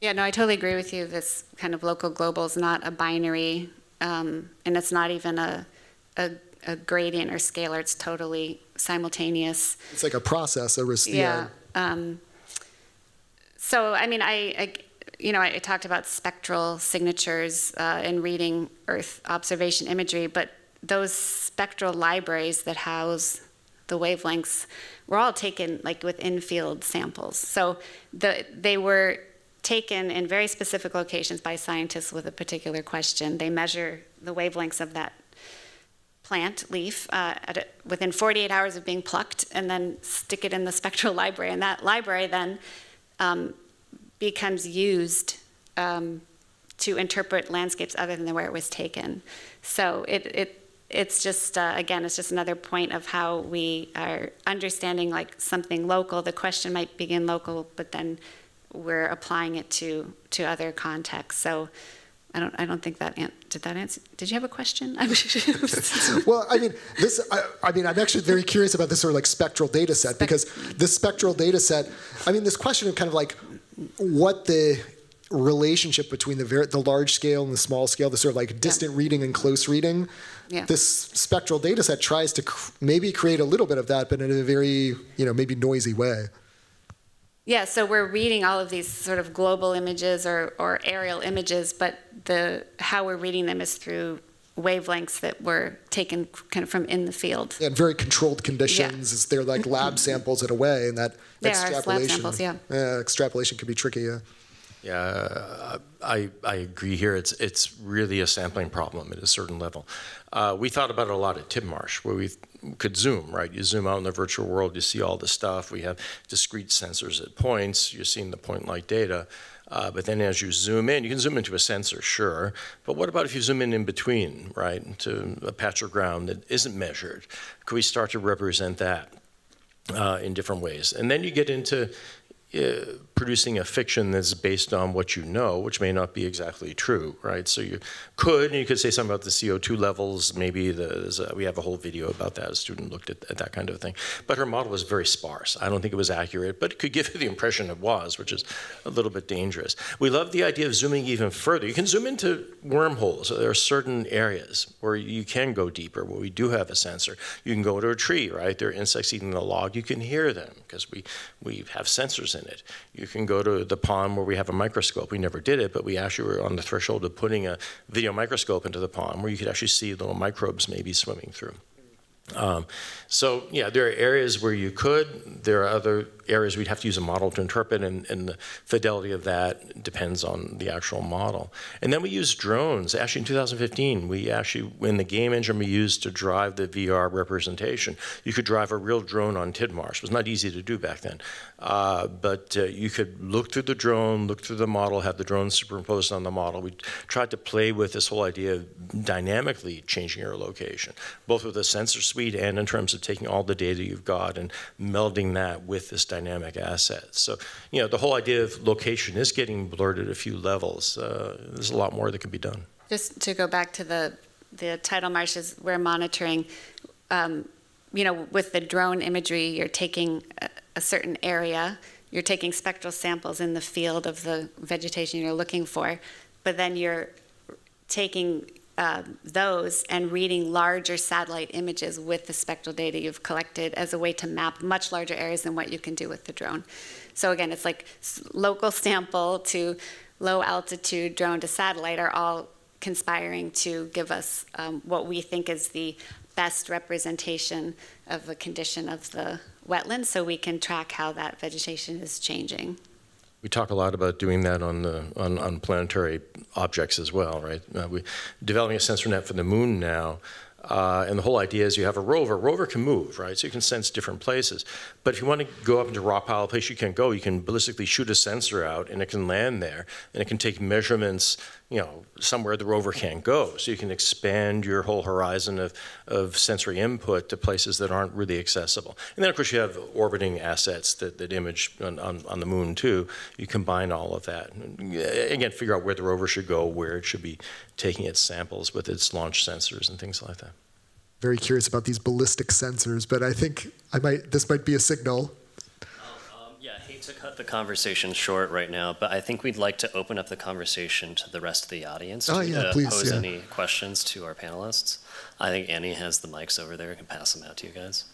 Yeah, no, I totally agree with you. This kind of local global is not a binary, um, and it's not even a, a a gradient or scalar. It's totally simultaneous. It's like a process. A yeah. yeah. Um, so, I mean, I, I, you know, I, talked about spectral signatures uh, in reading Earth observation imagery, but those spectral libraries that house the wavelengths were all taken like with in-field samples. So the, they were taken in very specific locations by scientists with a particular question. They measure the wavelengths of that plant leaf uh, a, within 48 hours of being plucked and then stick it in the spectral library. And that library then um, becomes used um, to interpret landscapes other than where it was taken. So it, it it's just uh, again it's just another point of how we are understanding like something local the question might begin local but then we're applying it to to other contexts so I don't, I don't think that, did that answer, did you have a question? well, I mean, this, I, I, mean, I'm actually very curious about this sort of like spectral data set because the spectral data set, I mean, this question of kind of like what the relationship between the very, the large scale and the small scale, the sort of like distant yeah. reading and close reading, yeah. this spectral data set tries to cr maybe create a little bit of that, but in a very, you know, maybe noisy way. Yeah, so we're reading all of these sort of global images or, or aerial images, but the how we're reading them is through wavelengths that were taken kind of from in the field. Yeah, in very controlled conditions. Yeah. They're like lab samples in a way, and that they extrapolation. samples, yeah. yeah. Extrapolation can be tricky. Yeah. Yeah, I, I agree here. It's, it's really a sampling problem at a certain level. Uh, we thought about it a lot at Tidmarsh, where we could zoom, right? You zoom out in the virtual world, you see all the stuff. We have discrete sensors at points. You're seeing the point light data. Uh, but then as you zoom in, you can zoom into a sensor, sure. But what about if you zoom in in between, right, to a patch of ground that isn't measured? Could we start to represent that? Uh, in different ways. And then you get into uh, producing a fiction that's based on what you know, which may not be exactly true, right? So you could, and you could say something about the CO2 levels. Maybe a, we have a whole video about that. A student looked at, at, that kind of thing. But her model was very sparse. I don't think it was accurate, but it could give you the impression it was, which is a little bit dangerous. We love the idea of zooming even further. You can zoom into wormholes. There are certain areas where you can go deeper, where we do have a sensor. You can go to a tree, right? There are insects eating the log. You can hear them because we, we have sensors in it. You can go to the pond where we have a microscope. We never did it, but we actually were on the threshold of putting a video microscope into the pond where you could actually see little microbes maybe swimming through. Um, so yeah, there are areas where you could. There are other areas we'd have to use a model to interpret, and, and, the fidelity of that depends on the actual model. And then we use drones. Actually, in 2015, we actually, in the game engine we used to drive the VR representation, you could drive a real drone on Tidmarsh. It was not easy to do back then. Uh, but uh, you could look through the drone, look through the model, have the drone superimposed on the model. We tried to play with this whole idea of dynamically changing your location, both with a sensor and in terms of taking all the data you've got and melding that with this dynamic asset. So, you know, the whole idea of location is getting blurred at a few levels. Uh, there's a lot more that can be done. Just to go back to the, the tidal marshes we're monitoring, um, you know, with the drone imagery, you're taking a, a certain area, you're taking spectral samples in the field of the vegetation you're looking for, but then you're taking um, those and reading larger satellite images with the spectral data you've collected as a way to map much larger areas than what you can do with the drone. So again, it's like local sample to low altitude drone to satellite are all conspiring to give us um, what we think is the best representation of the condition of the wetland so we can track how that vegetation is changing. We talk a lot about doing that on the on, on planetary objects as well, right? Uh, we developing a sensor net for the moon now. Uh, and the whole idea is you have a rover. Rover can move, right? So you can sense different places. But if you want to go up into rock pile, a place you can't go, you can ballistically shoot a sensor out, and it can land there, and it can take measurements you know, somewhere the rover can't go. So you can expand your whole horizon of, of sensory input to places that aren't really accessible. And then, of course, you have orbiting assets that, that image on, on, on the moon, too. You combine all of that. And again, figure out where the rover should go, where it should be taking its samples with its launch sensors and things like that. Very curious about these ballistic sensors, but I think I might. This might be a signal to cut the conversation short right now, but I think we'd like to open up the conversation to the rest of the audience oh, to yeah, uh, please, pose yeah. any questions to our panelists. I think Annie has the mics over there. I can pass them out to you guys.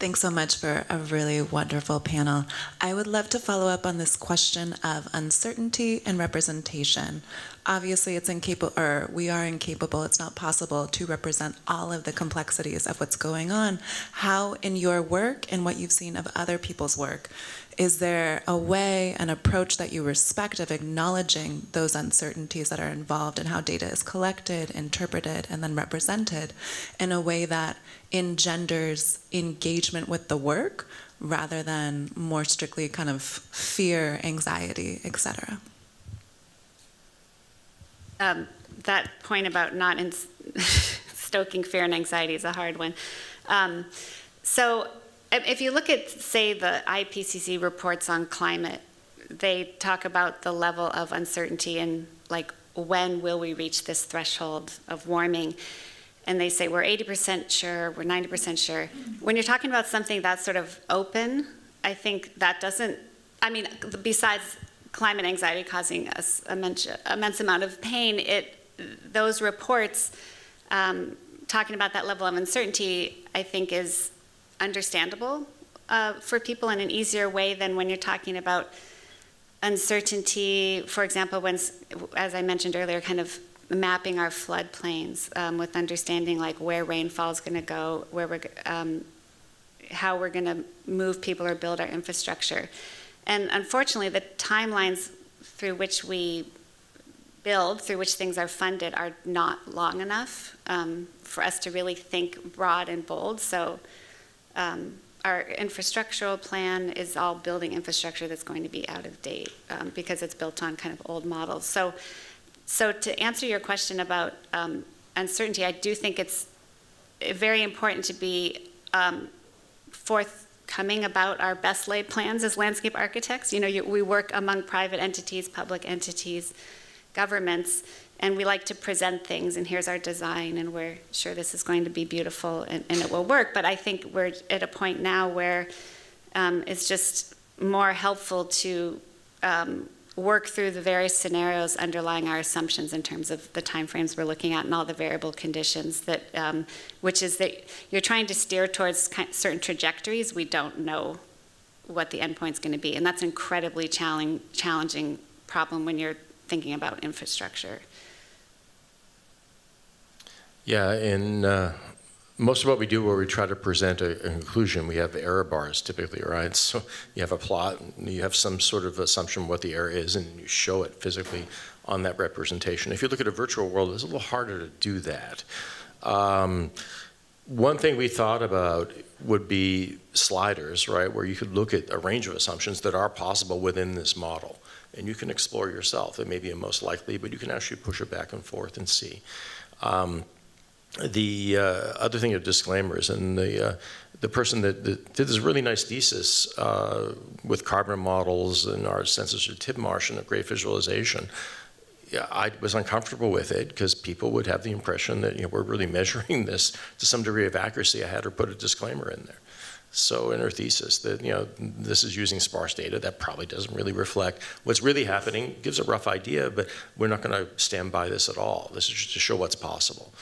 Thanks so much for a really wonderful panel. I would love to follow up on this question of uncertainty and representation. Obviously, it's incapable, or we are incapable, it's not possible to represent all of the complexities of what's going on. How, in your work and what you've seen of other people's work, is there a way, an approach that you respect of acknowledging those uncertainties that are involved in how data is collected, interpreted, and then represented in a way that engenders engagement with the work rather than more strictly kind of fear, anxiety, etc.? Um, that point about not stoking fear and anxiety is a hard one. Um, so if you look at, say, the IPCC reports on climate, they talk about the level of uncertainty and like when will we reach this threshold of warming? And they say we're 80% sure we're 90% sure. When you're talking about something that's sort of open i think that doesn't i mean besides climate anxiety causing us immense, immense amount of pain it those reports um, talking about that level of uncertainty i think is understandable uh, for people in an easier way than when you're talking about uncertainty, for example, when, as I mentioned earlier, kind of mapping our floodplains um, with understanding like where rainfall is going to go, where we're, um, how we're going to move people or build our infrastructure. And unfortunately, the timelines through which we build, through which things are funded, are not long enough um, for us to really think broad and bold. So um, our infrastructural plan is all building infrastructure that's going to be out of date um, because it's built on kind of old models. So, so to answer your question about um, uncertainty, I do think it's very important to be um, forthcoming about our best laid plans as landscape architects. You know, you, we work among private entities, public entities, governments, and we like to present things and here's our design and we're sure this is going to be beautiful and, and it will work. But i think we're at a point now where um, it's just more helpful to um, work through the various scenarios underlying our assumptions in terms of the timeframes we're looking at and all the variable conditions that um, which is that you're trying to steer towards certain trajectories. We don't know what the endpoint's going to be. And that's an incredibly challenging challenging problem when you're thinking about infrastructure yeah, and uh, most of what we do where we try to present a, a, conclusion, we have error bars typically, right? So you have a plot, you have some sort of assumption what the error is, and you show it physically on that representation. If you look at a virtual world, it's a little harder to do that. Um, one thing we thought about would be sliders, right, where you could look at a range of assumptions that are possible within this model. And you can explore yourself. It may be a most likely, but you can actually push it back and forth and see. Um, the uh, other thing of disclaimers and the uh, the person that, that, did this really nice thesis uh, with carbon models and our census of Tidmarsh and a great visualization. Yeah, I was uncomfortable with it because people would have the impression that you know we're really measuring this to some degree of accuracy. I had her put a disclaimer in there. So in her thesis, that you know this is using sparse data that probably doesn't really reflect what's really happening. Gives a rough idea, but we're not going to stand by this at all. This is just to show what's possible.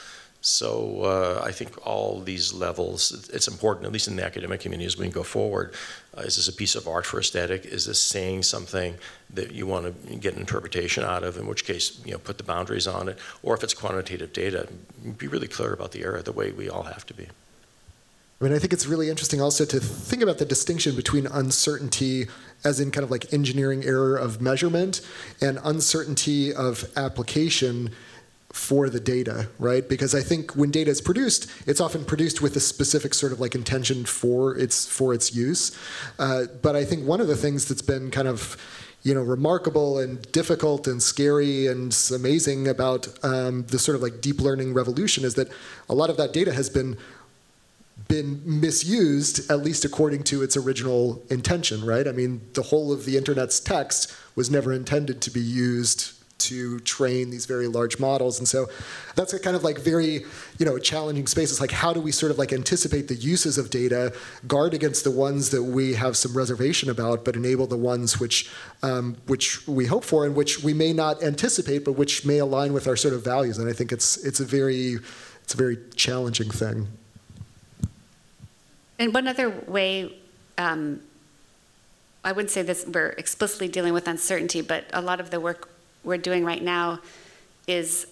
So uh, I think all these levels, it's important, at least in the academic community, as we go forward. Uh, is this a piece of art for aesthetic? Is this saying something that you want to get an interpretation out of? In which case, you know, put the boundaries on it. Or if it's quantitative data, be really clear about the error the way we all have to be. I mean, I think it's really interesting also to think about the distinction between uncertainty, as in kind of like engineering error of measurement, and uncertainty of application for the data, right? Because I think when data is produced, it's often produced with a specific sort of like intention for its for its use. Uh, but I think one of the things that's been kind of you know remarkable and difficult and scary and amazing about um, the sort of like deep learning revolution is that a lot of that data has been been misused, at least according to its original intention, right? I mean, the whole of the internet's text was never intended to be used to train these very large models. And so that's a kind of like very, you know, challenging space. It's like how do we sort of like anticipate the uses of data, guard against the ones that we have some reservation about, but enable the ones which um, which we hope for and which we may not anticipate, but which may align with our sort of values. And I think it's it's a very it's a very challenging thing. And one other way, um, I wouldn't say this, we're explicitly dealing with uncertainty, but a lot of the work we're doing right now is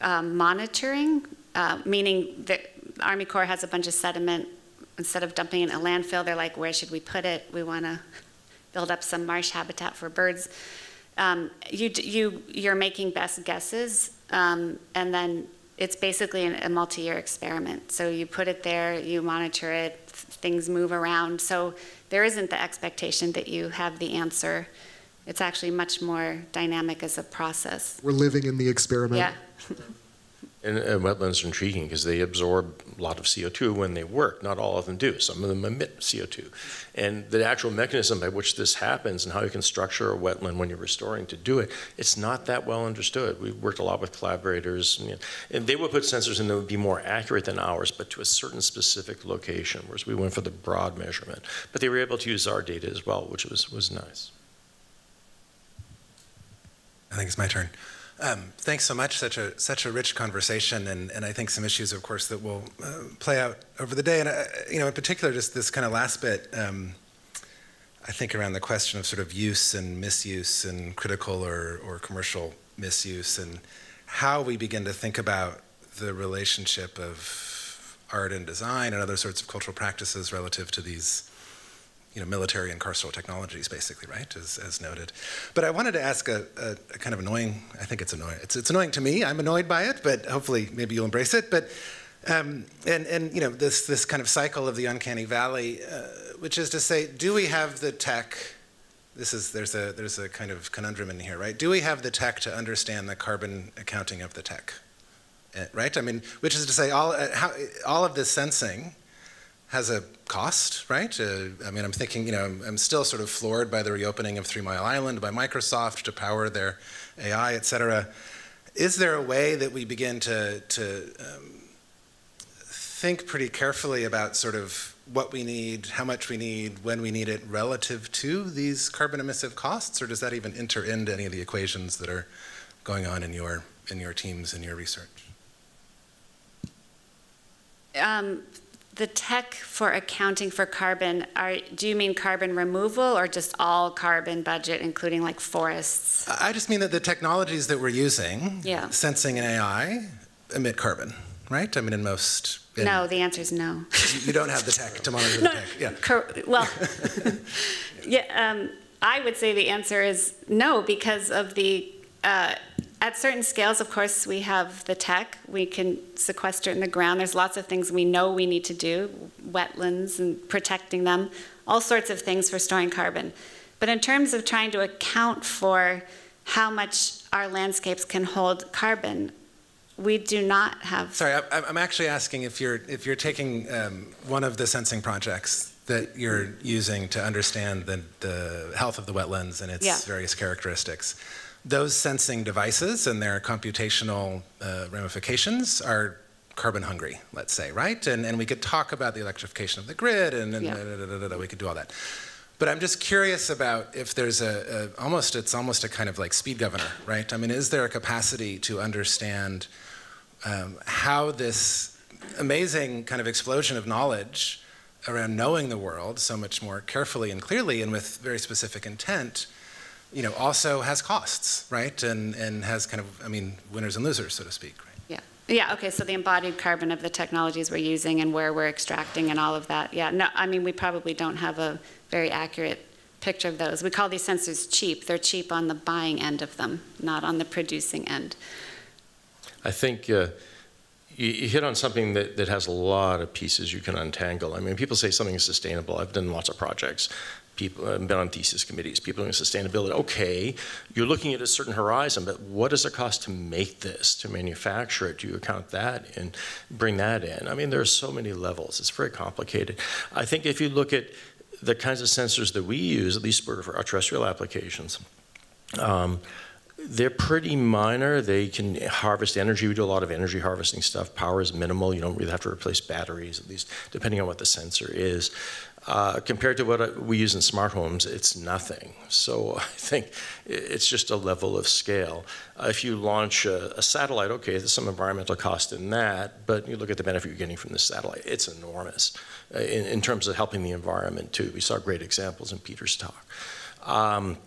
um, monitoring, uh, meaning that Army Corps has a bunch of sediment. Instead of dumping it in a landfill, they're like, where should we put it? We want to build up some marsh habitat for birds. Um, you, you, you're making best guesses, um, and then it's basically a multi-year experiment. So you put it there, you monitor it, things move around. So there isn't the expectation that you have the answer. It's actually much more dynamic as a process. We're living in the experiment. Yeah. And, and, wetlands are intriguing because they absorb a lot of CO2 when they work. Not all of them do. Some of them emit CO2. And the actual mechanism by which this happens and how you can structure a wetland when you're restoring to do it, it's not that well understood. We've worked a lot with collaborators, and, and they would put sensors in that would be more accurate than ours, but to a certain specific location, whereas we went for the broad measurement. But they were able to use our data as well, which was, was nice. I think it's my turn. Um, thanks so much. Such a such a rich conversation, and, and I think some issues, of course, that will uh, play out over the day. And uh, you know, in particular, just this kind of last bit. Um, I think around the question of sort of use and misuse and critical or, or commercial misuse and how we begin to think about the relationship of art and design and other sorts of cultural practices relative to these you know, military and carceral technologies, basically, right, as, as noted. But I wanted to ask a, a, a, kind of annoying, I think it's annoying, it's, it's annoying to me, I'm annoyed by it, but hopefully maybe you'll embrace it. But, um, and, and, you know, this, this kind of cycle of the uncanny valley, uh, which is to say, do we have the tech, this is, there's a, there's a kind of conundrum in here, right? Do we have the tech to understand the carbon accounting of the tech? Uh, right? I mean, which is to say, all, uh, how, all of this sensing, has a cost, right? Uh, I mean, I'm thinking, you know, I'm, I'm, still sort of floored by the reopening of Three Mile Island by Microsoft to power their AI, et cetera. Is there a way that we begin to, to um, think pretty carefully about sort of what we need, how much we need, when we need it relative to these carbon emissive costs, or does that even enter into any of the equations that are going on in your, in your teams and your research? Um, the tech for accounting for carbon, are, do you mean carbon removal or just all carbon budget, including like forests? I just mean that the technologies that we're using, yeah. sensing and AI, emit carbon, right? I mean, in most. In, no, the answer is no. You don't have the tech to monitor no, the tech. Yeah. Cor- well, yeah, um, I would say the answer is no because of the uh, at certain scales, of course, we have the tech. We can sequester it in the ground. There's lots of things we know we need to do, wetlands and protecting them, all sorts of things for storing carbon. But in terms of trying to account for how much our landscapes can hold carbon, we do not have. Sorry, I, am actually asking if you're if you're taking um, one of the sensing projects that you're using to understand the, the health of the wetlands and its yeah. various characteristics those sensing devices and their computational uh, ramifications are carbon hungry, let's say, right? And, and we could talk about the electrification of the grid and, and Yeah. da, da, da, we could do all that. But I'm just curious about if there's a, a almost it's almost a kind of like speed governor, right? I mean, is there a capacity to understand um, how this amazing kind of explosion of knowledge around knowing the world so much more carefully and clearly and with very specific intent, you know, also has costs, right? And and has kind of, I mean, winners and losers, so to speak, right? Yeah, yeah, okay, so the embodied carbon of the technologies we're using and where we're extracting and all of that. Yeah, no, I mean, we probably don't have a very accurate picture of those. We call these sensors cheap. They're cheap on the buying end of them, not on the producing end. I think uh, you, you hit on something that, that has a lot of pieces you can untangle. I mean, people say something is sustainable. I've done lots of projects. People I've been on thesis committees. People doing sustainability. Okay, you're looking at a certain horizon, but what does it cost to make this, to manufacture it? Do you account that and bring that in? I mean, there are so many levels. It's very complicated. I think if you look at the kinds of sensors that we use, at least for, for our terrestrial applications, um, they're pretty minor. They can harvest energy. We do a lot of energy harvesting stuff. Power is minimal. You don't really have to replace batteries, at least depending on what the sensor is. Uh, compared to what we use in smart homes, it's nothing. So I think it's just a level of scale. Uh, if you launch a, a, satellite, okay, there's some environmental cost in that, but you look at the benefit you're getting from the satellite, it's enormous uh, in, in, terms of helping the environment too. We saw great examples in Peter's talk. Um,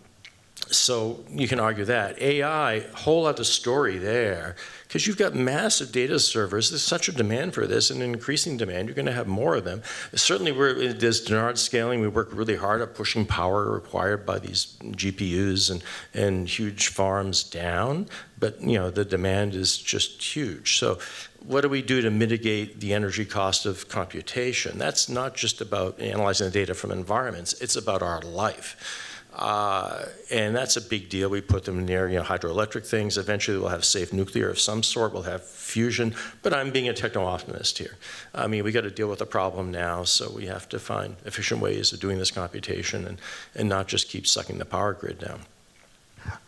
so you can argue that. AI, whole other story there, because you've got massive data servers. There's such a demand for this, and an increasing demand. You're going to have more of them. Certainly, we're there's Dennard scaling. We work really hard at pushing power required by these GPUs and and huge farms down. But you know the demand is just huge. So what do we do to mitigate the energy cost of computation? That's not just about analyzing the data from environments. It's about our life. Uh, and that's a big deal. We put them in near, you know, hydroelectric things. Eventually, we'll have safe nuclear of some sort. We'll have fusion. But I'm being a techno-optimist here. I mean, we got to deal with the problem now, so we have to find efficient ways of doing this computation and, and not just keep sucking the power grid down.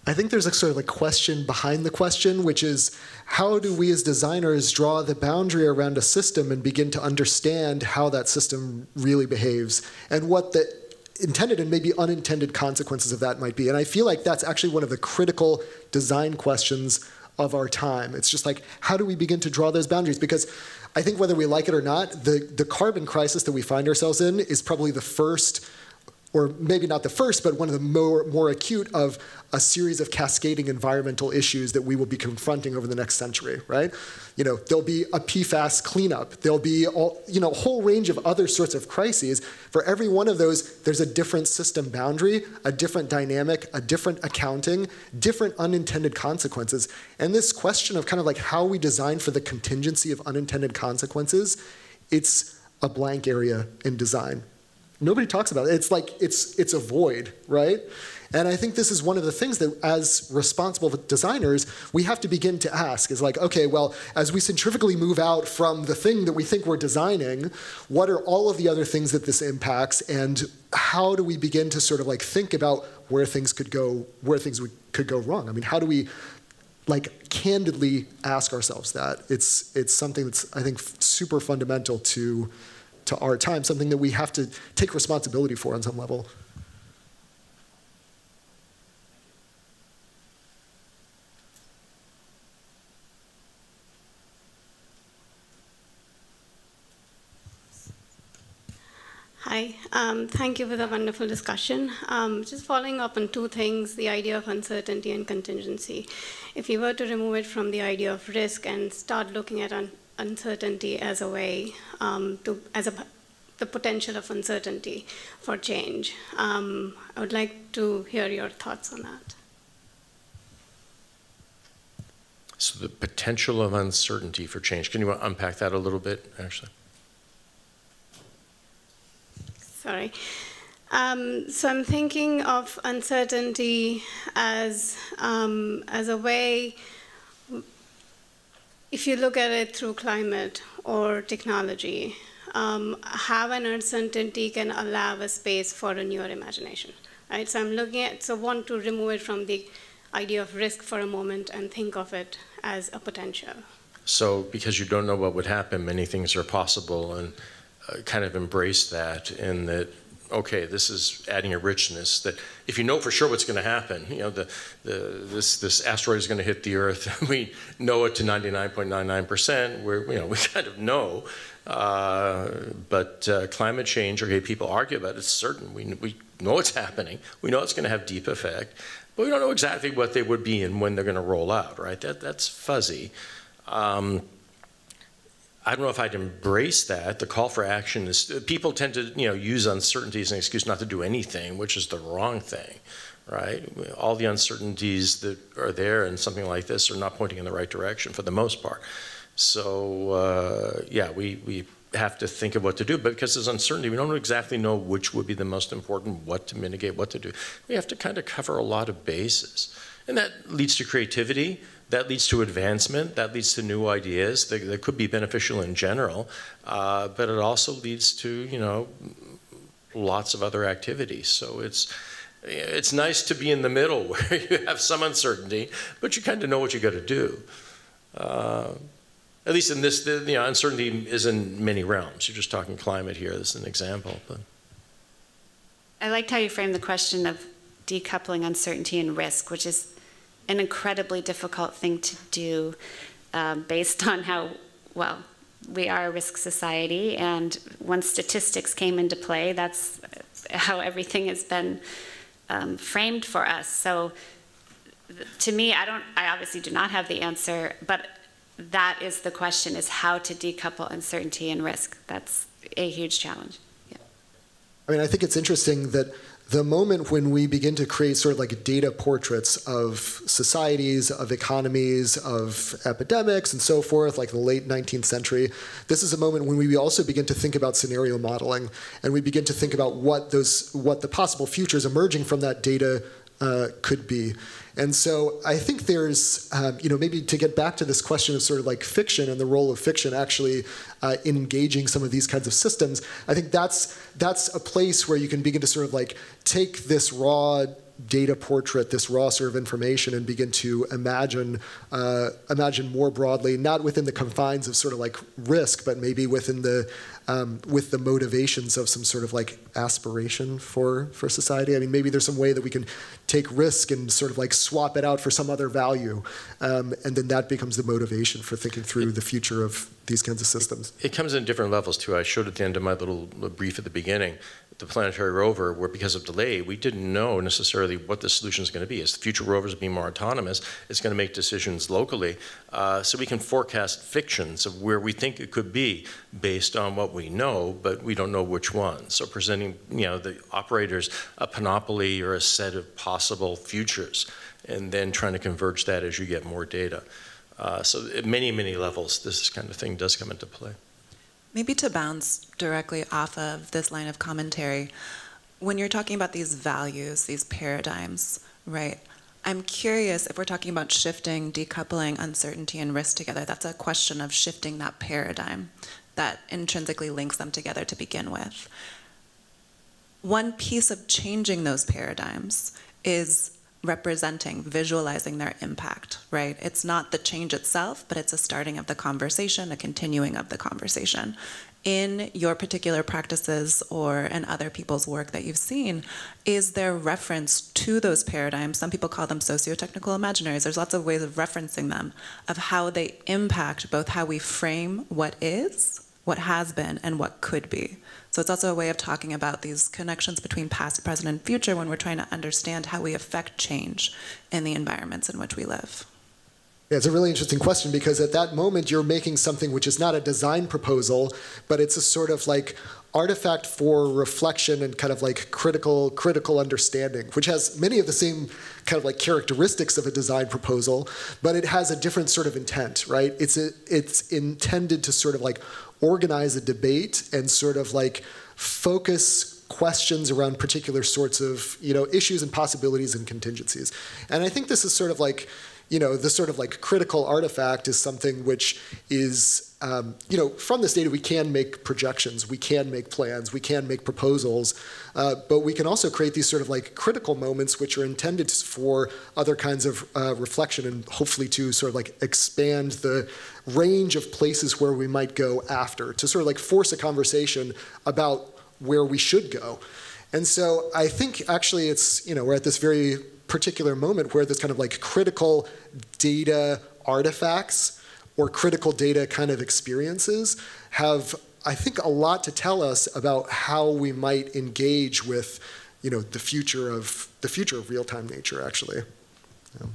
I think there's a sort of a question behind the question, which is how do we as designers draw the boundary around a system and begin to understand how that system really behaves and what the intended and maybe unintended consequences of that might be. And I feel like that's actually one of the critical design questions of our time. It's just like, how do we begin to draw those boundaries? Because I think whether we like it or not, the, the carbon crisis that we find ourselves in is probably the first or maybe not the first, but one of the more, more acute of a series of cascading environmental issues that we will be confronting over the next century, right? You know, there'll be a PFAS cleanup. There'll be, all, you know, a whole range of other sorts of crises. For every one of those, there's a different system boundary, a different dynamic, a different accounting, different unintended consequences. And this question of kind of like how we design for the contingency of unintended consequences, it's a blank area in design. Nobody talks about it. It's like it's it's a void, right? And I think this is one of the things that, as responsible designers, we have to begin to ask: is like, okay, well, as we centrifugally move out from the thing that we think we're designing, what are all of the other things that this impacts, and how do we begin to sort of like think about where things could go, where things would, could go wrong? I mean, how do we like candidly ask ourselves that? It's it's something that's I think super fundamental to to our time, something that we have to take responsibility for on some level. Hi, um, thank you for the wonderful discussion. Um, just following up on two things, the idea of uncertainty and contingency. If you were to remove it from the idea of risk and start looking at un uncertainty as a way um, to, as a, the potential of uncertainty for change, um, I would like to hear your thoughts on that. So the potential of uncertainty for change. Can you unpack that a little bit, actually? Sorry. Um, so I'm thinking of uncertainty as um, as a way. If you look at it through climate or technology, um, how an uncertainty can allow a space for a newer imagination, right? So I'm looking at so want to remove it from the idea of risk for a moment and think of it as a potential. So because you don't know what would happen, many things are possible and uh, kind of embrace that in that okay, this is adding a richness that if you know for sure what's going to happen, you know, the, the, this, this asteroid is going to hit the Earth. we know it to 99.99%. We're, you know, we kind of know. Uh, but uh, climate change, okay, people argue about it, it's certain. We, we know it's happening. We know it's going to have deep effect. But we don't know exactly what they would be and when they're going to roll out, right? That, that's fuzzy. Um, I don't know if I'd embrace that. The call for action is people tend to you know use uncertainty as an excuse not to do anything, which is the wrong thing, right? All the uncertainties that are there in something like this are not pointing in the right direction for the most part. So uh, yeah, we we have to think of what to do, but because there's uncertainty, we don't exactly know which would be the most important, what to mitigate, what to do. We have to kind of cover a lot of bases, and that leads to creativity that leads to advancement, that leads to new ideas that, that could be beneficial in general, uh, but it also leads to, you know, lots of other activities. So it's, it's nice to be in the middle where you have some uncertainty, but you kind of know what you got to do. Uh, at least in this, the, you know, uncertainty is in many realms. You're just talking climate here. This is an example. But. I liked how you framed the question of decoupling uncertainty and risk, which is an incredibly difficult thing to do um, based on how, well, we are a risk society, and once statistics came into play, that's how everything has been um, framed for us. So, to me, I don't. I obviously do not have the answer, but that is the question: is how to decouple uncertainty and risk. That's a huge challenge. Yeah. I mean, I think it's interesting that the moment when we begin to create sort of like data portraits of societies, of economies, of epidemics, and so forth, like the late 19th century, this is a moment when we also begin to think about scenario modeling, and we begin to think about what those, what the possible futures emerging from that data uh, could be. And so I think there's, um, you know, maybe to get back to this question of sort of like fiction and the role of fiction actually uh, in engaging some of these kinds of systems, I think that's that's a place where you can begin to sort of like take this raw data portrait, this raw sort of information, and begin to imagine uh, imagine more broadly, not within the confines of sort of like risk, but maybe within the um, with the motivations of some sort of like aspiration for for society. I mean, maybe there's some way that we can take risk and sort of like swap it out for some other value, um, and then that becomes the motivation for thinking through the future of these kinds of systems. It comes in different levels too. I showed at the end of my little brief at the beginning the planetary rover, where because of delay, we didn't know necessarily what the solution is going to be. As the future rovers being more autonomous, it's going to make decisions locally. Uh, so we can forecast fictions of where we think it could be based on what we know, but we don't know which one. So presenting, you know, the operators a panoply or a set of possible futures, and then trying to converge that as you get more data. Uh, so at many, many levels, this kind of thing does come into play. Maybe to bounce directly off of this line of commentary, when you're talking about these values, these paradigms, right? I'm curious if we're talking about shifting, decoupling uncertainty and risk together, that's a question of shifting that paradigm that intrinsically links them together to begin with. One piece of changing those paradigms is representing, visualizing their impact, right? It's not the change itself, but it's a starting of the conversation, a continuing of the conversation. In your particular practices or in other people's work that you've seen, is there reference to those paradigms? Some people call them socio-technical imaginaries. There's lots of ways of referencing them, of how they impact both how we frame what is, what has been, and what could be. So it's also a way of talking about these connections between past, present, and future when we're trying to understand how we affect change in the environments in which we live. Yeah, it's a really interesting question because at that moment you're making something which is not a design proposal, but it's a sort of like artifact for reflection and kind of like critical critical understanding, which has many of the same kind of like characteristics of a design proposal, but it has a different sort of intent, right? It's a, it's intended to sort of like organize a debate and sort of like focus questions around particular sorts of you know issues and possibilities and contingencies. And I think this is sort of like you know the sort of like critical artifact is something which is um, you know, from this data, we can make projections, we can make plans, we can make proposals, uh, but we can also create these sort of like critical moments which are intended for other kinds of uh, reflection and hopefully to sort of like expand the range of places where we might go after, to sort of like force a conversation about where we should go. And so I think actually it's, you know, we're at this very particular moment where this kind of like critical data artifacts or critical data kind of experiences have, I think, a lot to tell us about how we might engage with, you know, the future of the future of real-time nature. Actually. Yeah.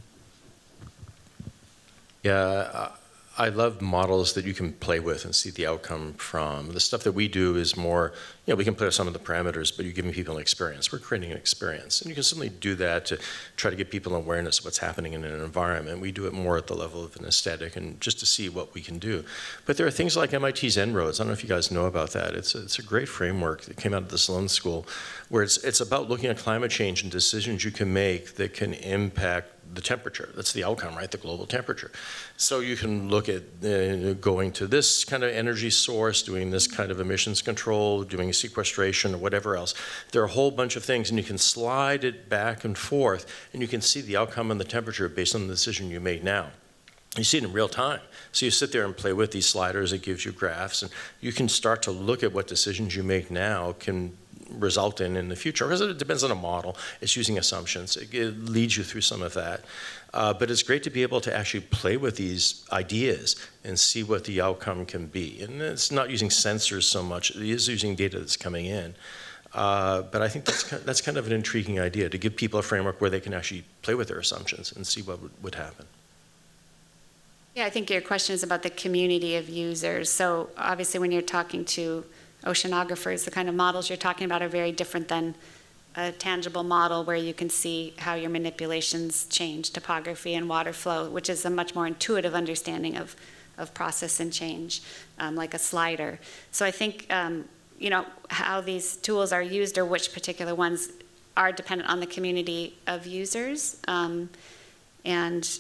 yeah uh, I love models that you can play with and see the outcome from. The stuff that we do is more, you know, we can play with some of the parameters, but you're giving people an experience. We're creating an experience. And you can certainly do that to try to give people an awareness of what's happening in an environment. We do it more at the level of an aesthetic and just to see what we can do. But there are things like MIT's En-ROADS. I don't know if you guys know about that. It's a, it's a great framework that came out of the Sloan School where it's, it's about looking at climate change and decisions you can make that can impact the temperature. That's the outcome, right? The global temperature. So you can look at uh, going to this kind of energy source, doing this kind of emissions control, doing sequestration, or whatever else. There are a whole bunch of things, and you can slide it back and forth, and you can see the outcome and the temperature based on the decision you made now. You see it in real time. So you sit there and play with these sliders, it gives you graphs, and you can start to look at what decisions you make now can result in in the future. Because it depends on a model. It's using assumptions. It, it leads you through some of that. Uh, but it's great to be able to actually play with these ideas and see what the outcome can be. And it's not using sensors so much. It is using data that's coming in. Uh, but I think that's, that's kind of an intriguing idea, to give people a framework where they can actually play with their assumptions and see what would, would happen. Yeah, I think your question is about the community of users. So obviously when you're talking to oceanographers, the kind of models you're talking about are very different than a tangible model where you can see how your manipulations change topography and water flow, which is a much more intuitive understanding of, of process and change, um, like a slider. So I think, um, you know, how these tools are used or which particular ones are dependent on the community of users. Um, and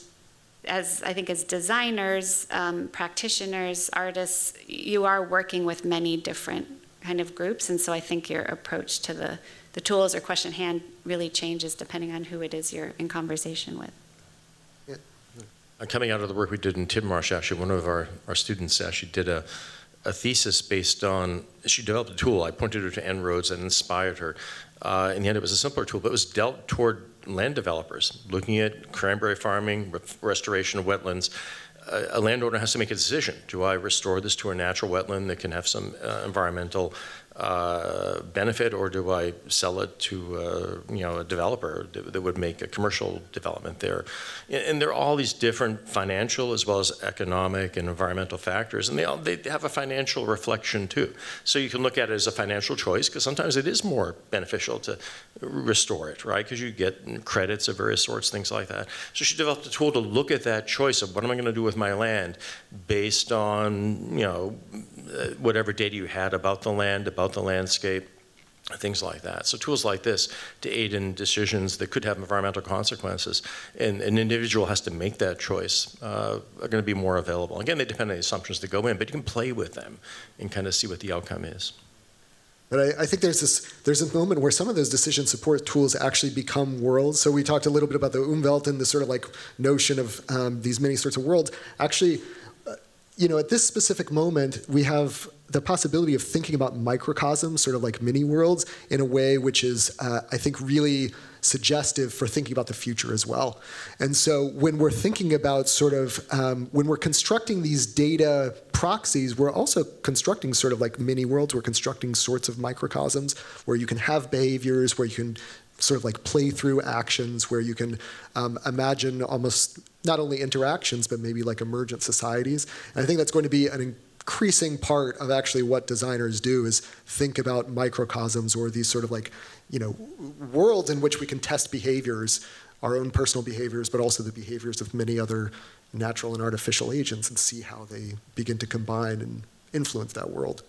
as I think as designers, um, practitioners, artists, you are working with many different kind of groups, and so I think your approach to the, the tools or question hand really changes depending on who it is you're in conversation with. Yeah. Coming out of the work we did in Tidmarsh, actually, one of our, our students actually did a, a thesis based on, she developed a tool. I pointed her to En-ROADS and inspired her. Uh, in the end, it was a simpler tool, but it was dealt toward land developers, looking at cranberry farming, restoration of wetlands, a landowner has to make a decision. Do I restore this to a natural wetland that can have some uh, environmental uh, benefit, or do I sell it to uh, you know a developer that, would make a commercial development there? And, and, there are all these different financial as well as economic and environmental factors, and they all they have a financial reflection too. So you can look at it as a financial choice because sometimes it is more beneficial to restore it, right? Because you get credits of various sorts, things like that. So she developed a tool to look at that choice of what am I going to do with my land based on you know uh, whatever data you had about the land, about the landscape, things like that. So tools like this to aid in decisions that could have environmental consequences, and an individual has to make that choice, uh, are going to be more available. Again, they depend on the assumptions that go in, but you can play with them and kind of see what the outcome is. But I, I, think there's this there's a moment where some of those decision support tools actually become worlds. So we talked a little bit about the Umwelt and the sort of like notion of um, these many sorts of worlds. Actually, you know, at this specific moment, we have the possibility of thinking about microcosms, sort of like mini worlds, in a way which is, uh, I think, really suggestive for thinking about the future as well. And so when we're thinking about sort of, um, when we're constructing these data proxies, we're also constructing sort of like mini worlds. We're constructing sorts of microcosms where you can have behaviors, where you can sort of like play through actions, where you can um, imagine almost not only interactions, but maybe like emergent societies. And I think that's going to be an increasing part of actually what designers do is think about microcosms or these sort of like, you know, worlds in which we can test behaviors, our own personal behaviors, but also the behaviors of many other natural and artificial agents and see how they begin to combine and influence that world.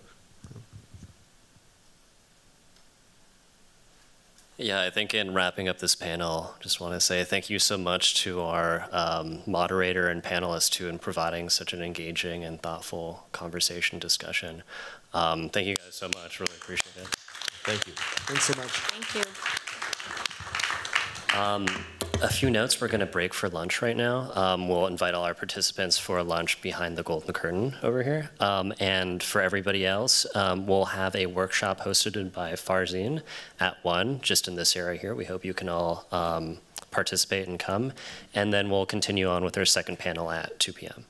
Yeah, I think in wrapping up this panel, just want to say thank you so much to our um, moderator and panelists too in providing such an engaging and thoughtful conversation discussion. Um, thank you guys so much. Really appreciate it. Thank you. Thanks so much. Thank you. Um, a few notes. We're going to break for lunch right now. Um, we'll invite all our participants for lunch behind the golden curtain over here. Um, and for everybody else, um, we'll have a workshop hosted by Farzine at 1, just in this area here. We hope you can all um, participate and come. And then we'll continue on with our second panel at 2 p.m.